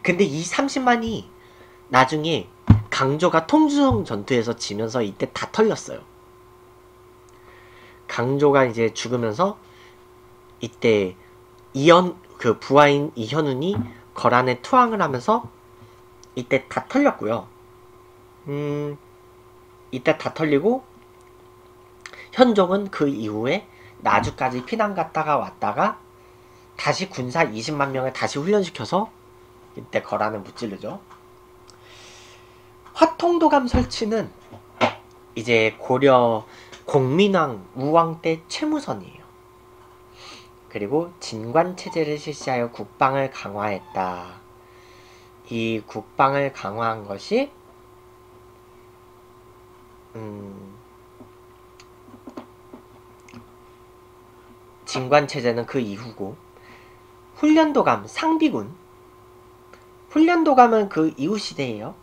근데 이 30만이 나중에 강조가 통주성 전투에서 지면서 이때 다 털렸어요. 강조가 이제 죽으면서 이때 이현 그 부하인 이현운이 거란에 투항을 하면서 이때 다 털렸고요. 음 이때 다 털리고 현종은 그 이후에 나주까지 피난 갔다가 왔다가 다시 군사 20만 명을 다시 훈련시켜서 이때 거란을 무찌르죠. 화통도감 설치는 이제 고려 공민왕 우왕 때 최무선이에요. 그리고 진관 체제를 실시하여 국방을 강화했다. 이 국방을 강화한 것이 음, 진관 체제는 그 이후고 훈련도감 상비군 훈련도감은 그 이후 시대예요.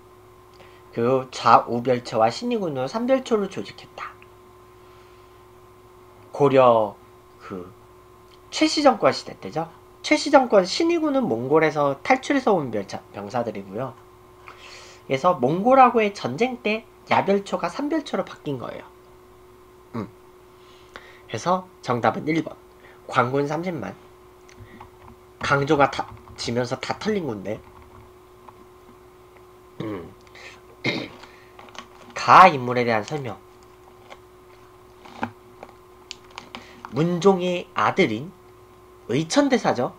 그 좌우별처와 신의군으로 3별초를 조직했다. 고려 그 최시정권 시대 때죠. 최시정권 신의군은 몽골에서 탈출해서 온 병사, 병사들이고요. 그래서 몽골하고의 전쟁 때 야별초가 3별초로 바뀐 거예요. 음. 그래서 정답은 1번. 광군 30만. 강조가 다 지면서 다 털린 건데. 음. 가 인물에 대한 설명. 문종의 아들인 의천대사죠.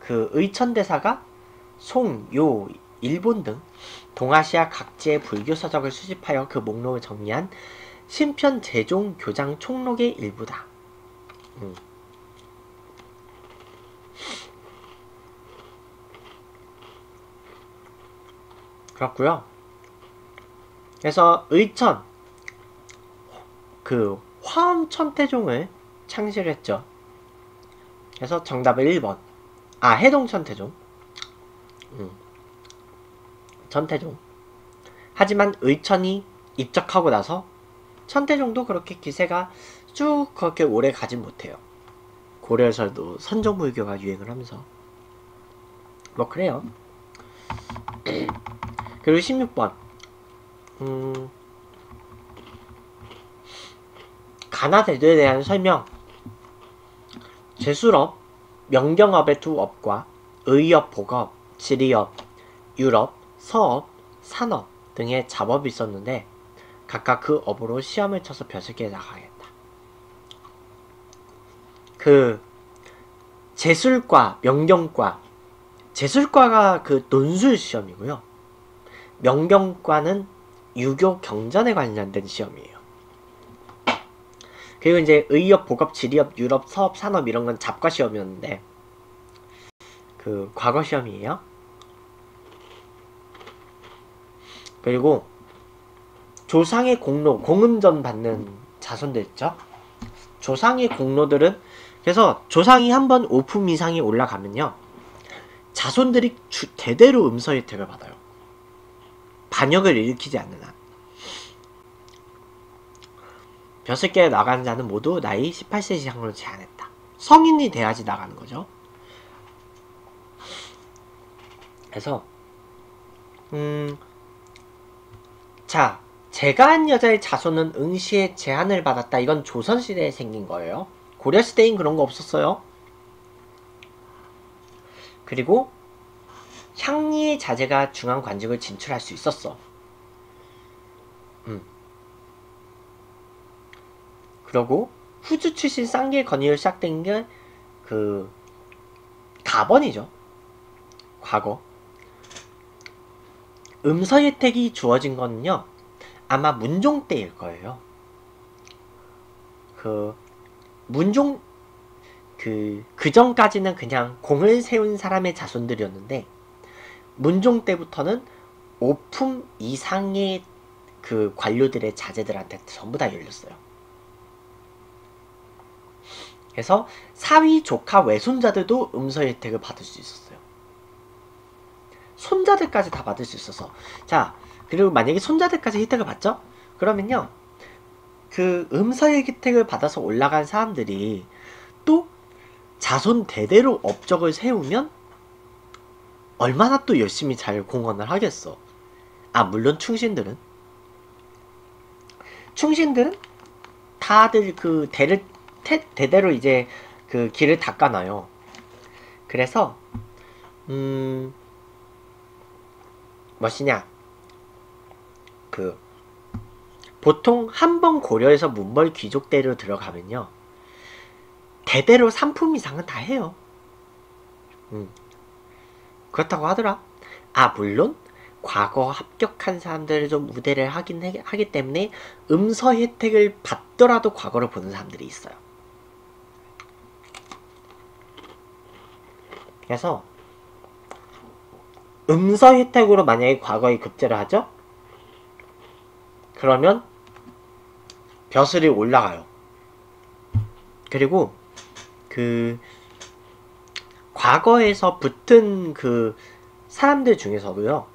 그 의천대사가 송, 요, 일본 등 동아시아 각지의 불교 서적을 수집하여 그 목록을 정리한 신편 제종 교장 총록의 일부다. 음. 그렇고요. 그래서 의천 그 화엄 천태종을 창시를 했죠. 그래서 정답은 1번. 아, 해동 천태종. 음. 천태종. 하지만 의천이 입적하고 나서 천태종도 그렇게 기세가 쭉 그렇게 오래 가진 못해요. 고려에서도 선종불교가 유행을 하면서. 뭐 그래요. 그리고 16번. 음, 가나 대도에 대한 설명. 제술업, 명경업의 두 업과 의업, 복업, 지리업, 유럽, 서업, 산업 등의 잡업이 있었는데 각각 그 업으로 시험을 쳐서 벼슬게 나가겠다. 그 제술과 명경과 제술과가 그 논술 시험이고요. 명경과는 유교 경전에 관련된 시험이에요. 그리고 이제 의협, 복업, 지리협, 유럽, 서업, 산업 이런 건 잡과 시험이었는데 그 과거 시험이에요. 그리고 조상의 공로, 공음전 받는 자손들 있죠? 조상의 공로들은 그래서 조상이 한번 오품 이상이 올라가면요. 자손들이 주, 대대로 음서 혜택을 받아요. 반역을 일으키지 않는 한. 벼슬계에 나가는 자는 모두 나이 18세 이상으로 제한했다. 성인이 돼야지 나가는 거죠. 그래서 음, 자, 제가 한 여자의 자손은 응시에 제한을 받았다. 이건 조선시대에 생긴 거예요. 고려시대엔 그런 거 없었어요. 그리고 향리의 자제가 중앙 관직을 진출할 수 있었어. 음. 그러고 후주 출신 쌍계 건의로 시작된 게 그 가번이죠. 과거. 음서 혜택이 주어진 거는요. 아마 문종 때일 거예요. 그 문종 그, 그 전까지는 그냥 공을 세운 사람의 자손들이었는데, 문종 때부터는 5품 이상의 그 관료들의 자제들한테 전부 다 열렸어요. 그래서 사위, 조카, 외손자들도 음서 혜택을 받을 수 있었어요. 손자들까지 다 받을 수 있어서. 자, 그리고 만약에 손자들까지 혜택을 받죠? 그러면요. 그 음서 혜택을 받아서 올라간 사람들이 또 자손 대대로 업적을 세우면 얼마나 또 열심히 잘 공헌을 하겠어. 아, 물론 충신들은. 충신들은 다들 그 대를 태, 대대로 이제 그 길을 닦아놔요. 그래서 음 무엇이냐 그 보통 한 번 고려해서 문벌 귀족대로 들어가면요 대대로 3품 이상은 다 해요. 음. 그렇다고 하더라. 아 물론 과거 합격한 사람들을 좀 우대를 하긴 해, 하기 때문에 음서 혜택을 받더라도 과거를 보는 사람들이 있어요. 그래서 음서 혜택으로 만약에 과거에 급제를 하죠? 그러면 벼슬이 올라가요. 그리고 그 과거에서 붙은 그 사람들 중에서도요.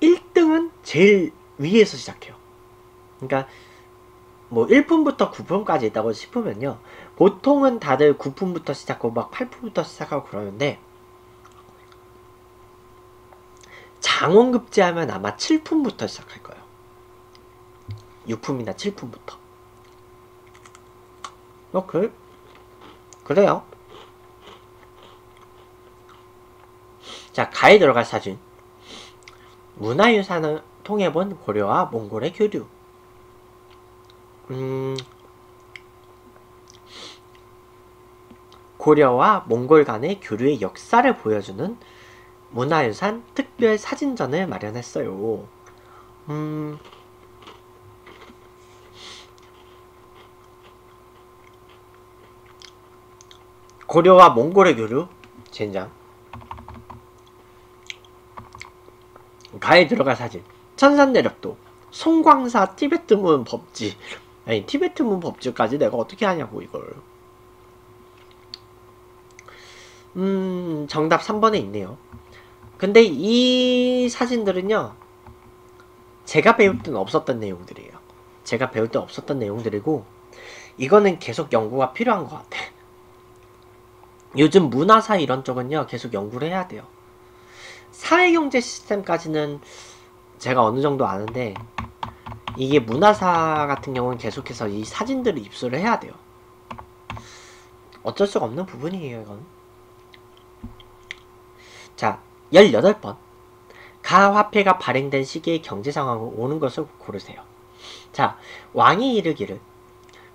1등은 제일 위에서 시작해요. 그러니까 뭐 1품부터 9품까지 있다고 싶으면요. 보통은 다들 9품부터 시작하고 막 8품부터 시작하고 그러는데 장원급제하면 아마 7품부터 시작할 거예요. 6품이나 7품부터. 어, 그, 그래요. 자, 가에 들어갈 사진. 문화유산을 통해 본 고려와 몽골의 교류. 음, 고려와 몽골 간의 교류의 역사를 보여주는 문화유산 특별 사진전을 마련했어요. 음, 고려와 몽골의 교류? 젠장. 가에 들어갈 사진. 천산내력도. 송광사 티베트문 법지. 아니 티베트문 법지까지 내가 어떻게 하냐고 이걸. 음 정답 3번에 있네요. 근데 이 사진들은요 제가 배울 때는 없었던 내용들이에요. 제가 배울 때 없었던 내용들이고 이거는 계속 연구가 필요한 것 같아 요즘 문화사 이런 쪽은요 계속 연구를 해야 돼요. 사회경제 시스템까지는 제가 어느 정도 아는데 이게 문화사 같은 경우는 계속해서 이 사진들을 입수를 해야 돼요. 어쩔 수가 없는 부분이에요 이건. 자 18번. 가화폐가 발행된 시기의 경제 상황을 오는 것을 고르세요. 자 왕이 이르기를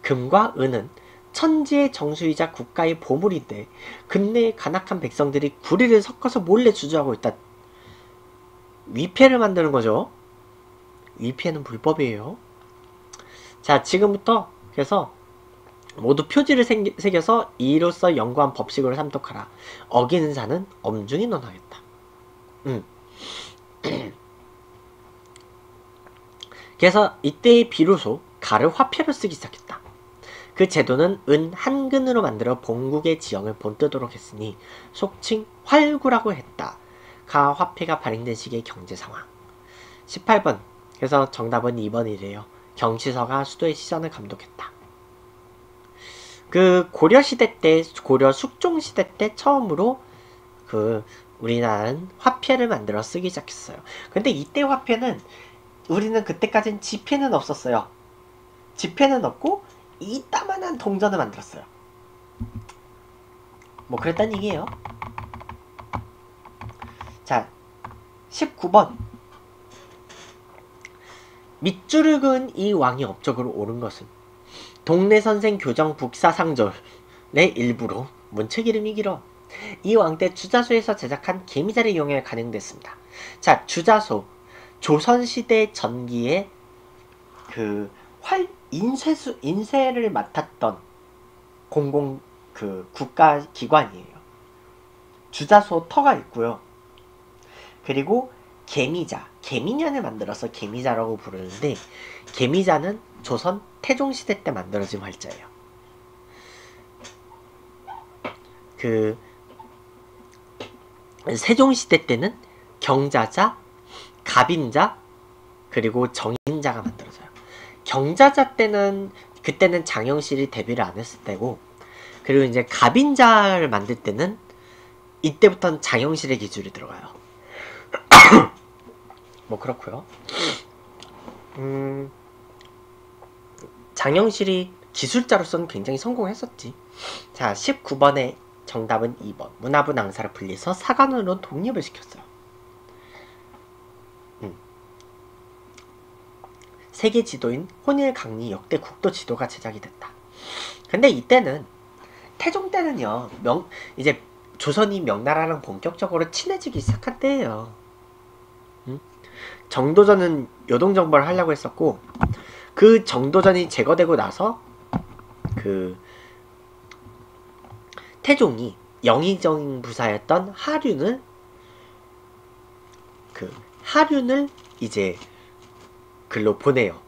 금과 은은 천지의 정수이자 국가의 보물인데 근래의 간악한 백성들이 구리를 섞어서 몰래 주저하고 있다. 위패를 만드는 거죠. 위패는 불법이에요. 자 지금부터 그래서 모두 표지를 새겨서 이로써 연구한 법식으로 삼독하라. 어기는 자는 엄중히 논하겠다. 음. 그래서 이때 비로소 가를 화폐로 쓰기 시작했다. 그 제도는 은 한 근으로 만들어 본국의 지형을 본뜨도록 했으니 속칭 활구라고 했다. 가 화폐가 발행된 시기의 경제 상황. 18번. 그래서 정답은 2번이래요. 경치서가 수도의 시선을 감독했다. 그 고려 시대 때 고려 숙종 시대 때 처음으로 그 우리나라는 화폐를 만들어 쓰기 시작했어요. 근데 이때 화폐는 우리는 그때까진 지폐는 없었어요. 지폐는 없고 이따만한 동전을 만들었어요. 뭐 그랬단 얘기예요. 자, 19번. 밑줄을 그은 이 왕이 업적으로 오른 것은 동네 선생 교정 북사상절의 일부로 문책 이름이 길어 이 왕때 주자소에서 제작한 개미자를 이용해 가능됐습니다. 자, 주자소 조선시대 전기에 그활 인쇄수 인쇄를 맡았던 공공 그 국가 기관이에요. 주자소 터가 있고요. 그리고 개미자, 개미년을 만들어서 개미자라고 부르는데 개미자는 조선 태종시대 때 만들어진 활자예요. 그 세종시대 때는 경자자, 갑인자, 그리고 정인자가 만들어져요. 경자자 때는 그때는 장영실이 데뷔를 안 했을 때고 그리고 이제 갑인자를 만들 때는 이때부터는 장영실의 기술이 들어가요. 뭐 그렇고요. 음, 장영실이 기술자로서는 굉장히 성공했었지. 자, 19번의 정답은 2번. 문화부 낭사를 분리해서 사관으로 독립을 시켰어요. 세계 지도인 혼일 강리 역대 국도 지도가 제작이 됐다. 근데 이때는 태종 때는요. 명 이제 조선이 명나라랑 본격적으로 친해지기 시작한 때예요. 음? 정도전은 요동 정벌을 하려고 했었고 그 정도전이 제거되고 나서 그 태종이 영의정 부사였던 하륜을 그 하륜을 이제 글로 보내요.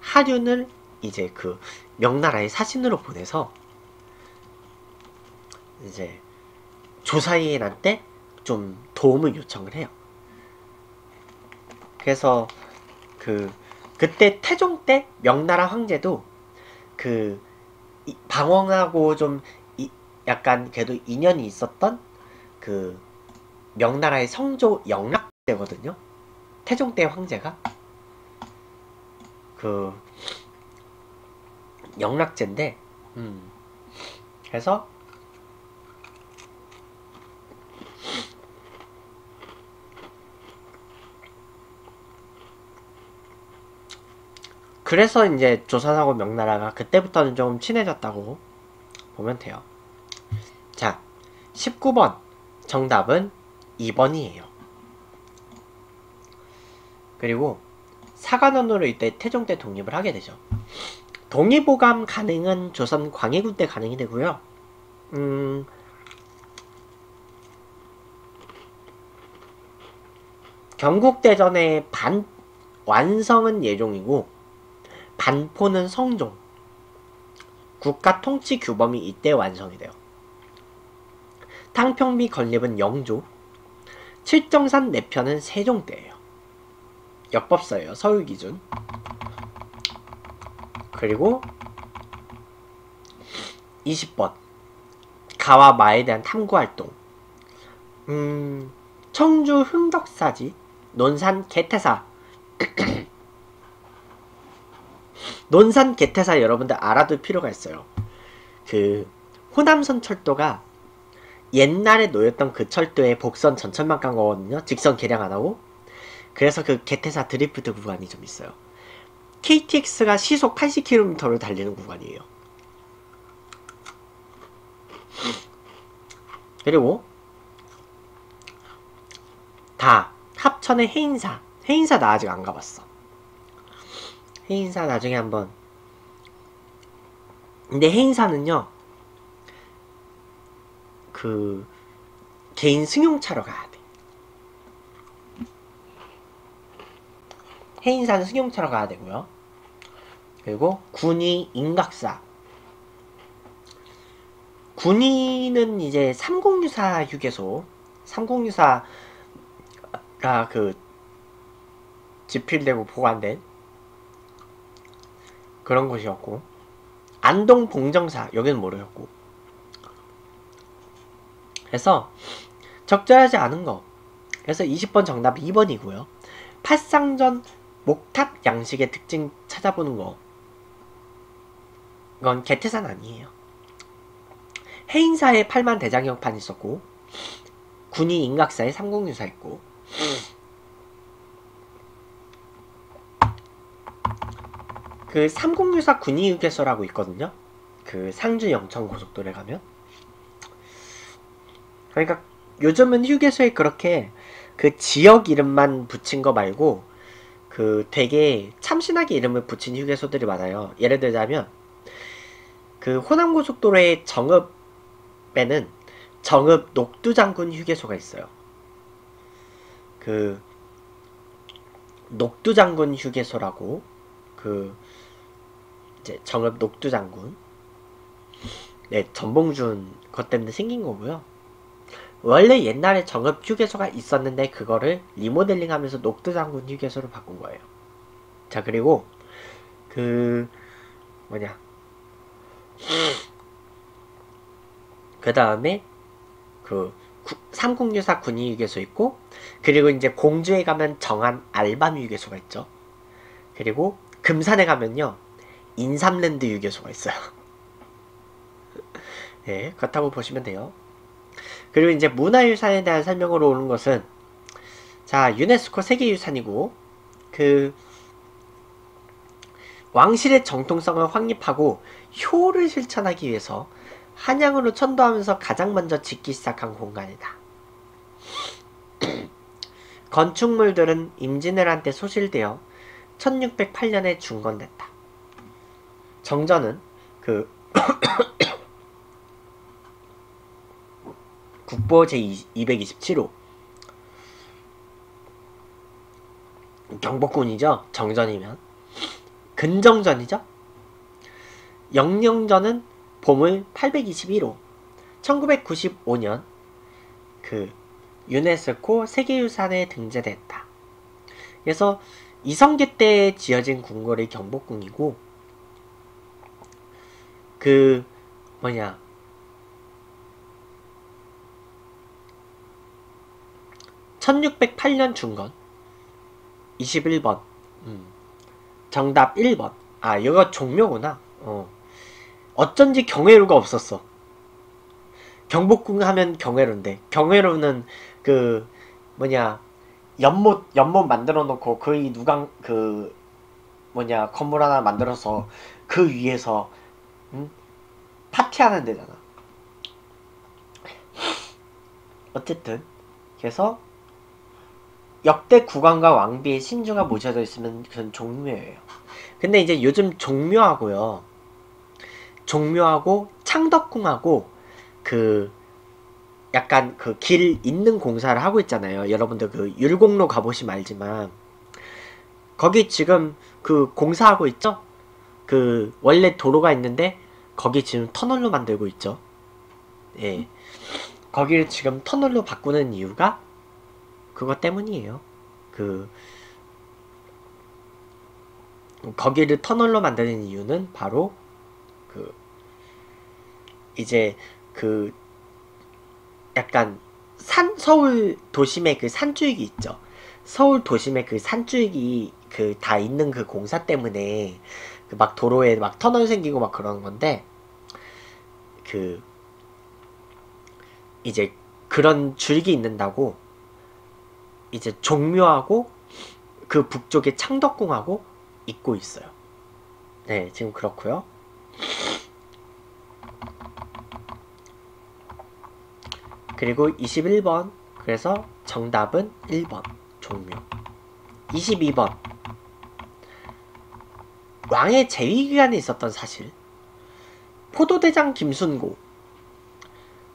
하륜을 이제 그 명나라의 사신으로 보내서 이제 조사인한테 좀 도움을 요청을 해요. 그래서 그 그때 태종 때 명나라 황제도 그 방황하고 좀 이, 약간 그래도 인연이 있었던 그 명나라의 성조 영락제거든요. 태종 때 황제가 그 영락제인데 음 그래서 그래서 이제 조선하고 명나라가 그때부터는 좀 친해졌다고 보면 돼요. 자, 19번 정답은 2번이에요. 그리고 사관원으로 이때 태종 때 독립을 하게 되죠. 동의보감 가능은 조선 광해군 때 가능이 되고요. 음, 경국대전의 반 완성은 예종이고 반포는 성종. 국가 통치 규범이 이때 완성이 돼요. 탕평비 건립은 영조. 칠정산 내편은 세종 때예요. 역법서예요. 서울 기준. 그리고 20번 가와 마에 대한 탐구 활동. 음, 청주 흥덕사지, 논산 개태사 논산 개태사 여러분들 알아둘 필요가 있어요. 그 호남선 철도가 옛날에 놓였던 그 철도에 복선 전철만 간 거거든요. 직선 개량 안 하고. 그래서 그 개태사 드리프트 구간이 좀 있어요. KTX가 시속 80km를 달리는 구간이에요. 그리고 다 합천의 해인사. 해인사 나 아직 안 가봤어. 해인사 나중에 한번 근데 해인사는요 그 개인 승용차로 가야 돼 해인사는 승용차로 가야 되고요. 그리고 군이 인각사. 군위는 이제 3064 휴게소. 3064가 그 집필되고 보관된 그런 곳이었고 안동 봉정사 여기는 모르겠고. 그래서 적절하지 않은 거. 그래서 20번 정답 2번이고요. 팔상전 목탑 양식의 특징 찾아보는 거 이건 개태산 아니에요. 해인사에 8만 대장경판 있었고 군이 인각사에 삼국유사 있고 그 삼국유사 군의휴게소라고 있거든요. 그 상주 영천 고속도로에 가면 그러니까 요즘은 휴게소에 그렇게 그 지역 이름만 붙인 거 말고 그 되게 참신하게 이름을 붙인 휴게소들이 많아요. 예를 들자면 그 호남고속도로의 정읍에는 정읍 녹두장군 휴게소가 있어요. 그 녹두장군 휴게소라고 그 이제 정읍 녹두장군 네 전봉준 것 때문에 생긴 거고요. 원래 옛날에 정읍 휴게소가 있었는데 그거를 리모델링하면서 녹두장군 휴게소로 바꾼 거예요. 자 그리고 그 뭐냐 그 다음에 그 삼국유사 군의휴게소 있고 그리고 이제 공주에 가면 정한 알밤 휴게소가 있죠. 그리고 금산에 가면요 인삼랜드 휴게소가 있어요. 네 그렇다고 보시면 돼요. 그리고 이제 문화유산에 대한 설명으로 오는 것은 자 유네스코 세계유산이고 그 왕실의 정통성을 확립하고 효를 실천하기 위해서 한양으로 천도하면서 가장 먼저 짓기 시작한 공간이다. 건축물들은 임진왜란 때 소실되어 1608년에 중건됐다. 정전은 그 국보 제227호 경복군이죠. 정전이면 근정전이죠. 영영전은 보물 821호 1995년 그 유네스코 세계유산에 등재됐다. 그래서 이성계 때 지어진 궁궐이 경복궁이고 그 뭐냐 1608년 중건 21번 음. 정답 1번 아 이거 종묘구나 어. 어쩐지 경회로가 없었어 경복궁 하면 경회로인데 경회로는 그 뭐냐 연못 연못 만들어 놓고 거의 누강 그 뭐냐 건물 하나 만들어서 그 위에서 음? 파티하는 데잖아 어쨌든 그래서 역대 국왕과 왕비의 신주가 모셔져 있으면 그건 종묘예요. 근데 이제 요즘 종묘하고요. 종묘하고 창덕궁하고 그 약간 그 길 있는 공사를 하고 있잖아요. 여러분들 그 율곡로 가보시면 알지만 거기 지금 그 공사하고 있죠? 그 원래 도로가 있는데 거기 지금 터널로 만들고 있죠. 예. 거기를 지금 터널로 바꾸는 이유가 그것 때문이에요. 그 거기를 터널로 만드는 이유는 바로 그 이제 그 약간 산 서울 도심의 그 산줄기 있죠. 서울 도심의 그 산줄기 그 다 있는 그 공사 때문에 그 막 도로에 막 터널 생기고 막 그런 건데 그 이제 그런 줄기 있는다고 이제 종묘하고 그 북쪽에 창덕궁하고 있고 있어요. 네, 지금 그렇고요. 그리고 21번 그래서 정답은 1번 종묘 22번 왕의 재위기간에 있었던 사실 포도대장 김순고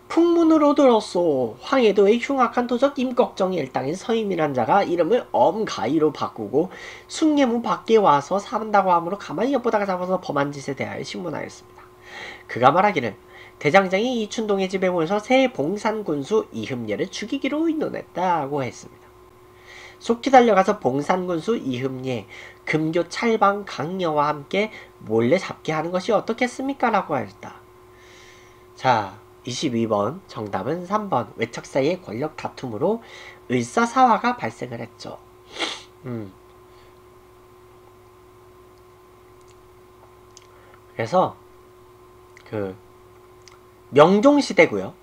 풍문으로 들었소. 황해도의 흉악한 도적 임꺽정이 일당인 서임이란 자가 이름을 엄가이로 바꾸고 숭례문 밖에 와서 산다고 하므로 가만히 엿보다가 잡아서 범한 짓에 대하여 신문하였습니다. 그가 말하기를 대장장이 이춘동의 집에 모여서 새 봉산군수 이흠예를 죽이기로 의논했다고 했습니다. 속히 달려가서 봉산군수 이흠예, 금교 찰방 강녀와 함께 몰래 잡게 하는 것이 어떻겠습니까? 라고 하였다. 자, 22번 정답은 3번 외척 사이의 권력 다툼으로 을사사화가 발생을 했죠. 음. 그래서 그 명종 시대고요.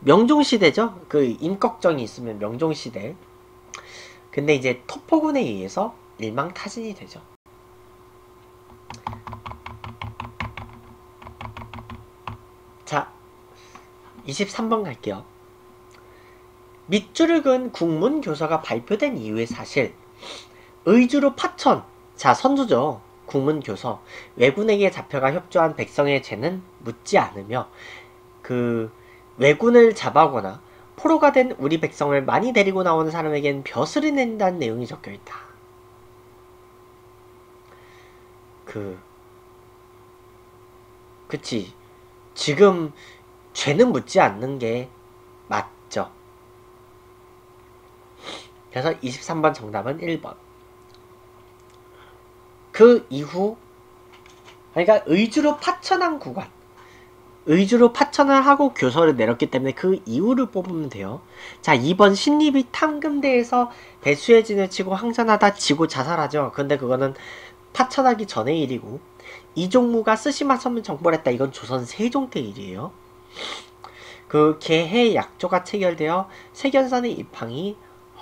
명종 시대죠. 그 임꺽정이 있으면 명종 시대. 근데 이제 토포군에 의해서 일망타진이 되죠. 자, 23번 갈게요. 밑줄을 그은 국문교서가 발표된 이후의 사실. 의주로 파천. 자, 선조죠. 국문 교서. 왜군에게 잡혀가 협조한 백성의 죄는 묻지 않으며 그 왜군을 잡아오거나 포로가 된 우리 백성을 많이 데리고 나오는 사람에겐 벼슬을 낸다는 내용이 적혀 있다. 그 그치 지금 죄는 묻지 않는 게 맞죠. 그래서 23번 정답은 1번. 그 이후 그러니까 의주로 파천한 구간 의주로 파천을 하고 교서를 내렸기 때문에 그 이유를 뽑으면 돼요. 자, 2번 신립이 탕금대에서 배수의 진을 치고 항전하다 지고 자살하죠. 근데 그거는 파천하기 전의 일이고 이종무가 쓰시마 섬을 정벌했다. 이건 조선 세종 때 일이에요. 그 개해 약조가 체결되어 세견선의 입항이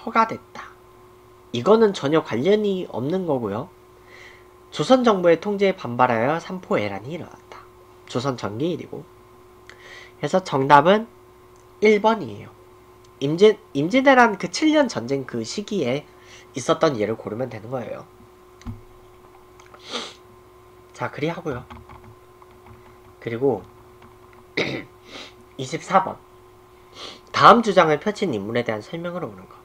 허가됐다. 이거는 전혀 관련이 없는 거고요. 조선 정부의 통제에 반발하여 삼포해란이 일어났다. 조선 전기 일이고. 그래서 정답은 1번이에요. 임진, 임진왜란 그 7년 전쟁 그 시기에 있었던 예를 고르면 되는 거예요. 자, 그리 하고요. 그리고 24번. 다음 주장을 펼친 인물에 대한 설명을 오는 거.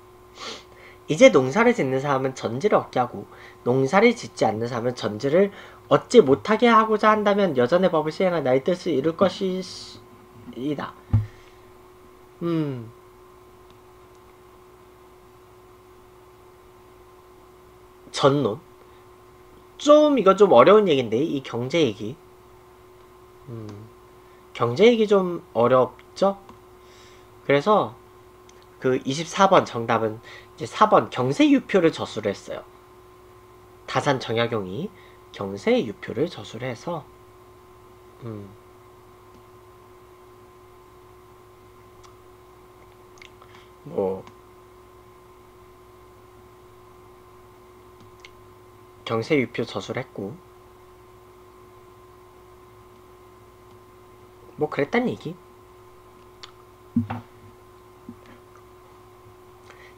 이제 농사를 짓는 사람은 전지를 얻게 하고 농사를 짓지 않는 사람은 전지를 얻지 못하게 하고자 한다면 여전의 법을 시행할 나의 뜻을 이룰 것이다. 음. 전론. 좀 이거 좀 어려운 얘기인데 이 경제 얘기. 음. 경제 얘기 좀 어렵죠? 그래서 그 24번 정답은 이제 4번 경세 유표를 저수를 했어요. 다산 정약용이 경세 유표를 저수를 해서 음, 뭐 경세 유표 저수를 했고 뭐 그랬단 얘기?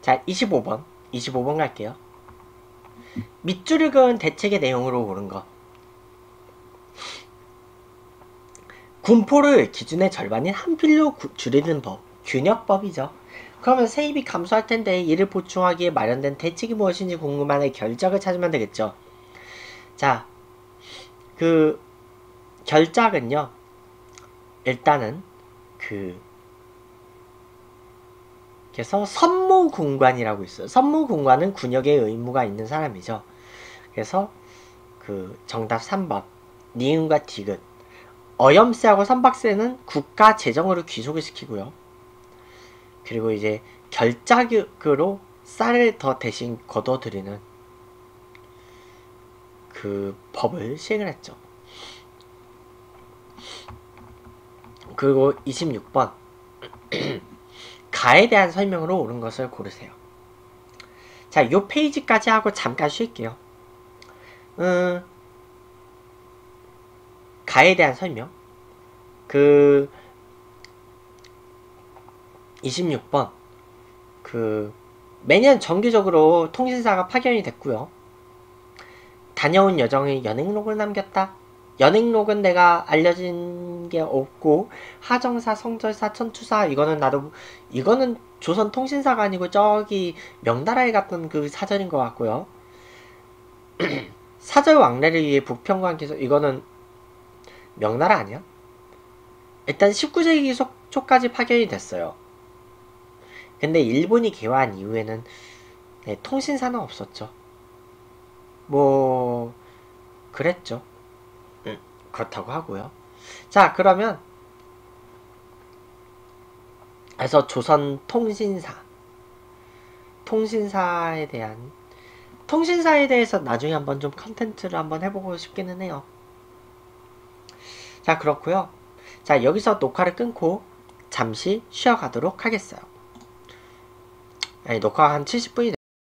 자 25번. 25번 갈게요. 밑줄을 그은 대책의 내용으로 오른 것 군포를 기준의 절반인 한 필로 구, 줄이는 법. 균역법이죠. 그러면 세입이 감소할 텐데 이를 보충하기에 마련된 대책이 무엇인지 궁금한의 결작을 찾으면 되겠죠. 자 그 결작은요 일단은 그 그래서 선무군관이라고 있어요. 선무군관은 군역의 의무가 있는 사람이죠. 그래서 그 정답 3번 니은과 디귿 어염새하고 선박새는 국가 재정으로 귀속을 시키고요. 그리고 이제 결자격으로 쌀을 더 대신 걷어들이는 그 법을 시행을 했죠. 그리고 26번 가에 대한 설명으로 옳은 것을 고르세요. 자, 이 페이지까지 하고 잠깐 쉴게요. 음, 가에 대한 설명. 그 26번 그 매년 정기적으로 통신사가 파견이 됐고요. 다녀온 여정의 연행록을 남겼다. 연행록은 내가 알려진 게 없고 하정사, 성절사, 천추사 이거는 나도 이거는 조선 통신사가 아니고 저기 명나라에 갔던 그 사전인 것 같고요. 사절 왕래를 위해 북평관께서 이거는 명나라 아니야? 일단 19세기 초까지 파견이 됐어요. 근데 일본이 개화한 이후에는 네, 통신사는 없었죠. 뭐 그랬죠. 그렇다고 하고요. 자, 그러면 그래서 조선 통신사 통신사에 대한 통신사에 대해서 나중에 한번 좀 컨텐츠를 한번 해보고 싶기는 해요. 자, 그렇고요. 자, 여기서 녹화를 끊고 잠시 쉬어가도록 하겠어요. 아니, 녹화가 한 70분이